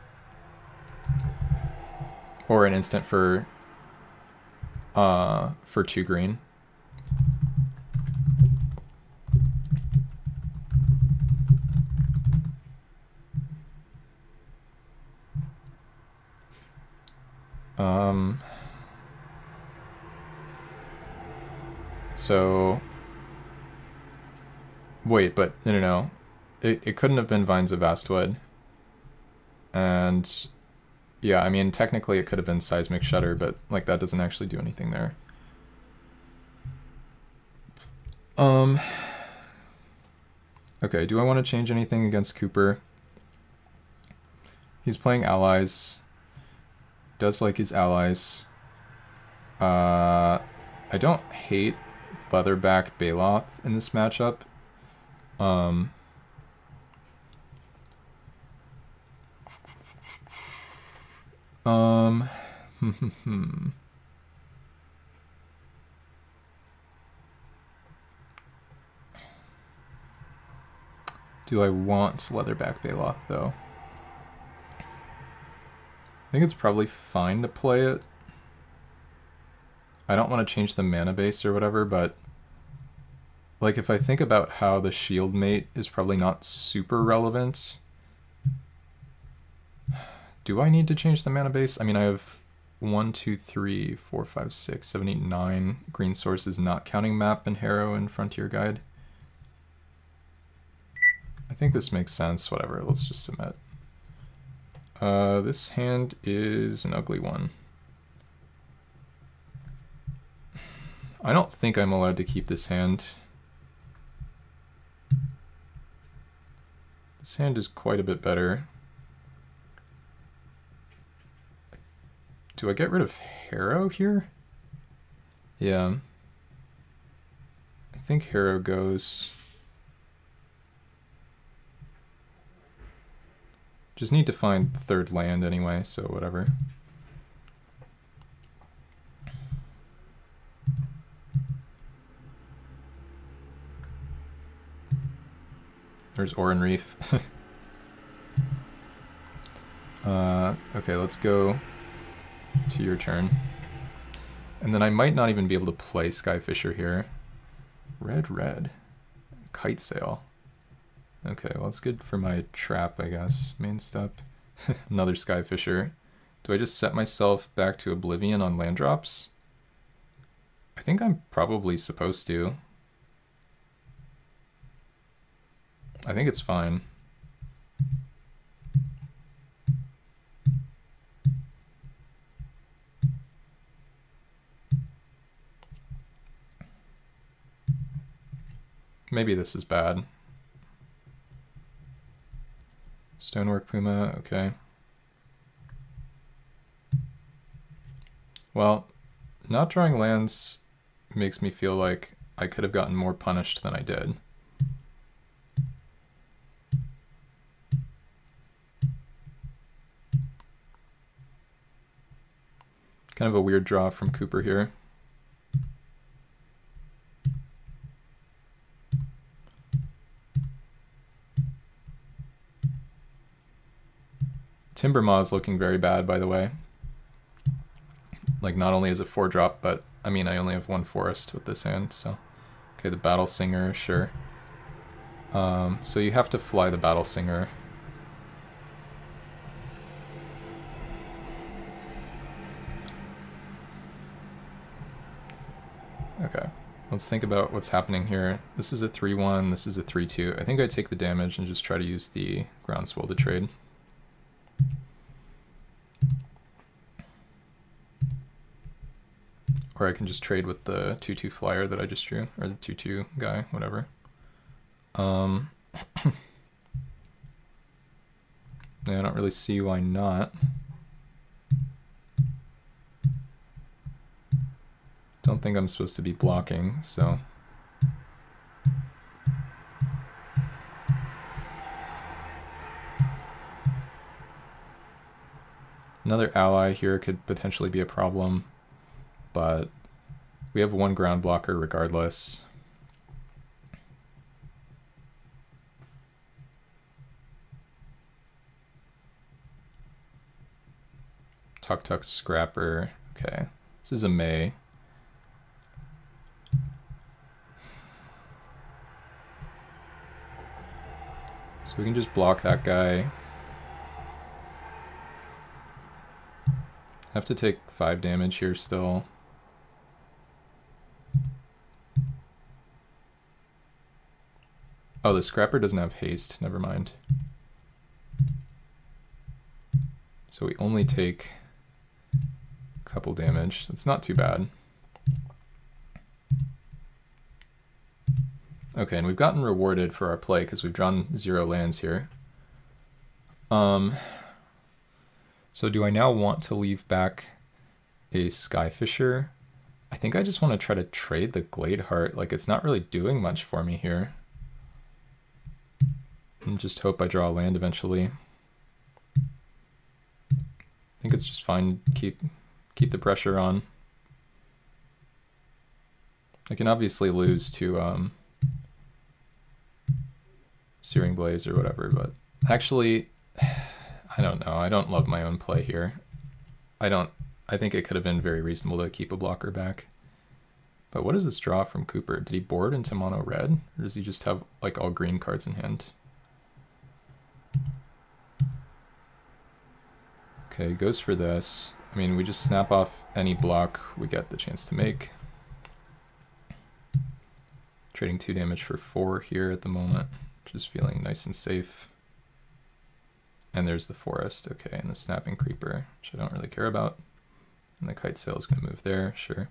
Or an instant for uh for two green. Um, so, wait, but no, no, no. It, it couldn't have been Vines of Vastwood. And yeah, I mean, technically it could have been Seismic Shudder, but like that doesn't actually do anything there. Um, okay, do I want to change anything against Cooper? He's playing allies does like his allies. Uh, I don't hate Leatherback Baloth in this matchup. Um, um, Do I want Leatherback Baloth, though? Think it's probably fine to play it. I don't want to change the mana base or whatever, but like if I think about how the shieldmate is probably not super relevant, do I need to change the mana base? I mean, I have one, two, three, four, five, six, seven, eight, nine green sources, not counting map and Harrow and Frontier Guide. I think this makes sense. Whatever, let's just submit. Uh, this hand is an ugly one. I don't think I'm allowed to keep this hand. This hand is quite a bit better. Do I get rid of Harrow here? Yeah. I think Harrow goes. Just need to find third land anyway, so whatever. There's Oran-Rief. uh, okay, let's go to your turn. And then I might not even be able to play Skyfisher here. Red, red. Kitesail. Okay, well it's good for my trap, I guess. Main step. Another Skyfisher. Do I just set myself back to Oblivion on land drops? I think I'm probably supposed to. I think it's fine. Maybe this is bad. Stonework Puma, okay. Well, not drawing lands makes me feel like I could have gotten more punished than I did. Kind of a weird draw from Cooper here. Timbermaw is looking very bad, by the way. Like, not only is it 4-drop, but, I mean, I only have one forest with this hand, so... Okay, the Battle Singer, sure. Um, so you have to fly the Battle Singer Okay, let's think about what's happening here. This is a 3-1, this is a 3-2. I think I take the damage and just try to use the groundswell to trade. Or I can just trade with the 2-2 flyer that I just drew, or the 2-2 guy, whatever. Um, yeah, I don't really see why not. Don't think I'm supposed to be blocking, so... Another ally here could potentially be a problem, but we have one ground blocker regardless. Tuktuk Scrapper. Okay, this is a May. So we can just block that guy. Have to take 5 damage here still. Oh, the Scrapper doesn't have haste, never mind. So we only take a couple damage. That's not too bad. Okay, and we've gotten rewarded for our play because we've drawn zero lands here. Um, so do I now want to leave back a Skyfisher? I think I just want to try to trade the Gladehart. Like, it's not really doing much for me here. And just hope I draw land eventually. I think it's just fine. Keep keep the pressure on. I can obviously lose to um, Searing Blaze or whatever, but actually, I don't know. I don't love my own play here. I don't. I think it could have been very reasonable to keep a blocker back. But what is this draw from Cooper? Did he board into mono red? Or does he just have like all green cards in hand? Okay, goes for this. I mean, we just snap off any block we get the chance to make. Trading two damage for four here at the moment. Just feeling nice and safe. And there's the forest, okay, and the snapping creeper, which I don't really care about. And the kitesail is gonna move there, sure.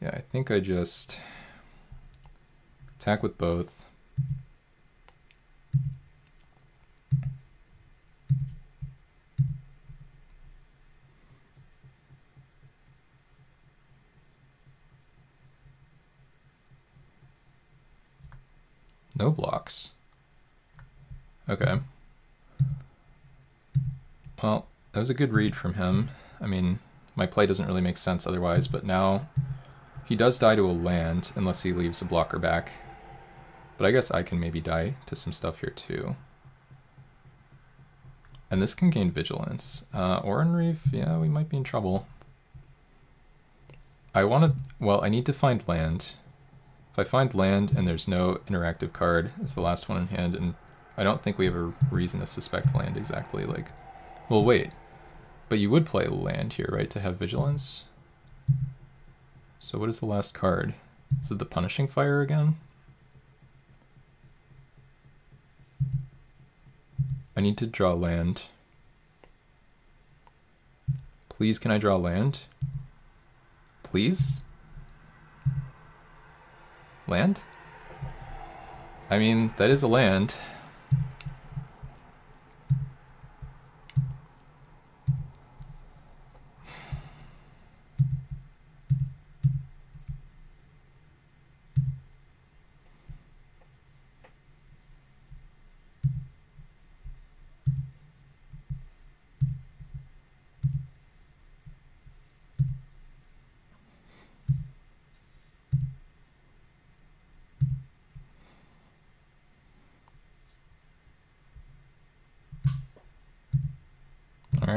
Yeah, I think I just attack with both. No blocks. Okay. Well, that was a good read from him. I mean, my play doesn't really make sense otherwise, but now he does die to a land unless he leaves a blocker back. But I guess I can maybe die to some stuff here too. And this can gain vigilance. Uh, Oran-Rief, yeah, we might be in trouble. I want to, well, I need to find land. If I find land and there's no interactive card it's the last one in hand, and I don't think we have a reason to suspect land exactly, like, well, wait. But you would play land here, right, to have vigilance? So what is the last card? Is it the Punishing Fire again? I need to draw land. Please, can I draw land? Please? Land? I mean, that is a land.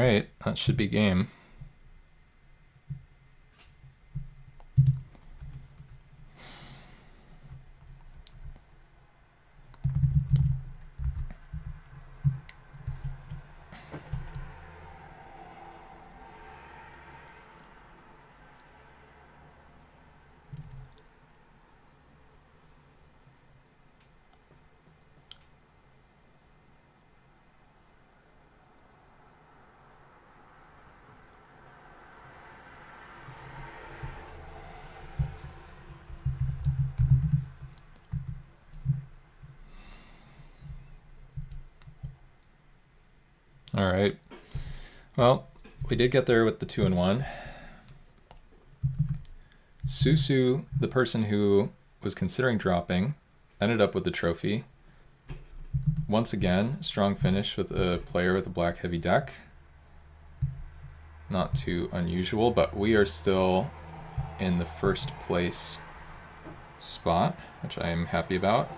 Alright, that should be game. All right. Well, we did get there with the two and one. Susu, the person who was considering dropping, ended up with the trophy. Once again, strong finish with a player with a black heavy deck. Not too unusual, but we are still in the first place spot, which I am happy about.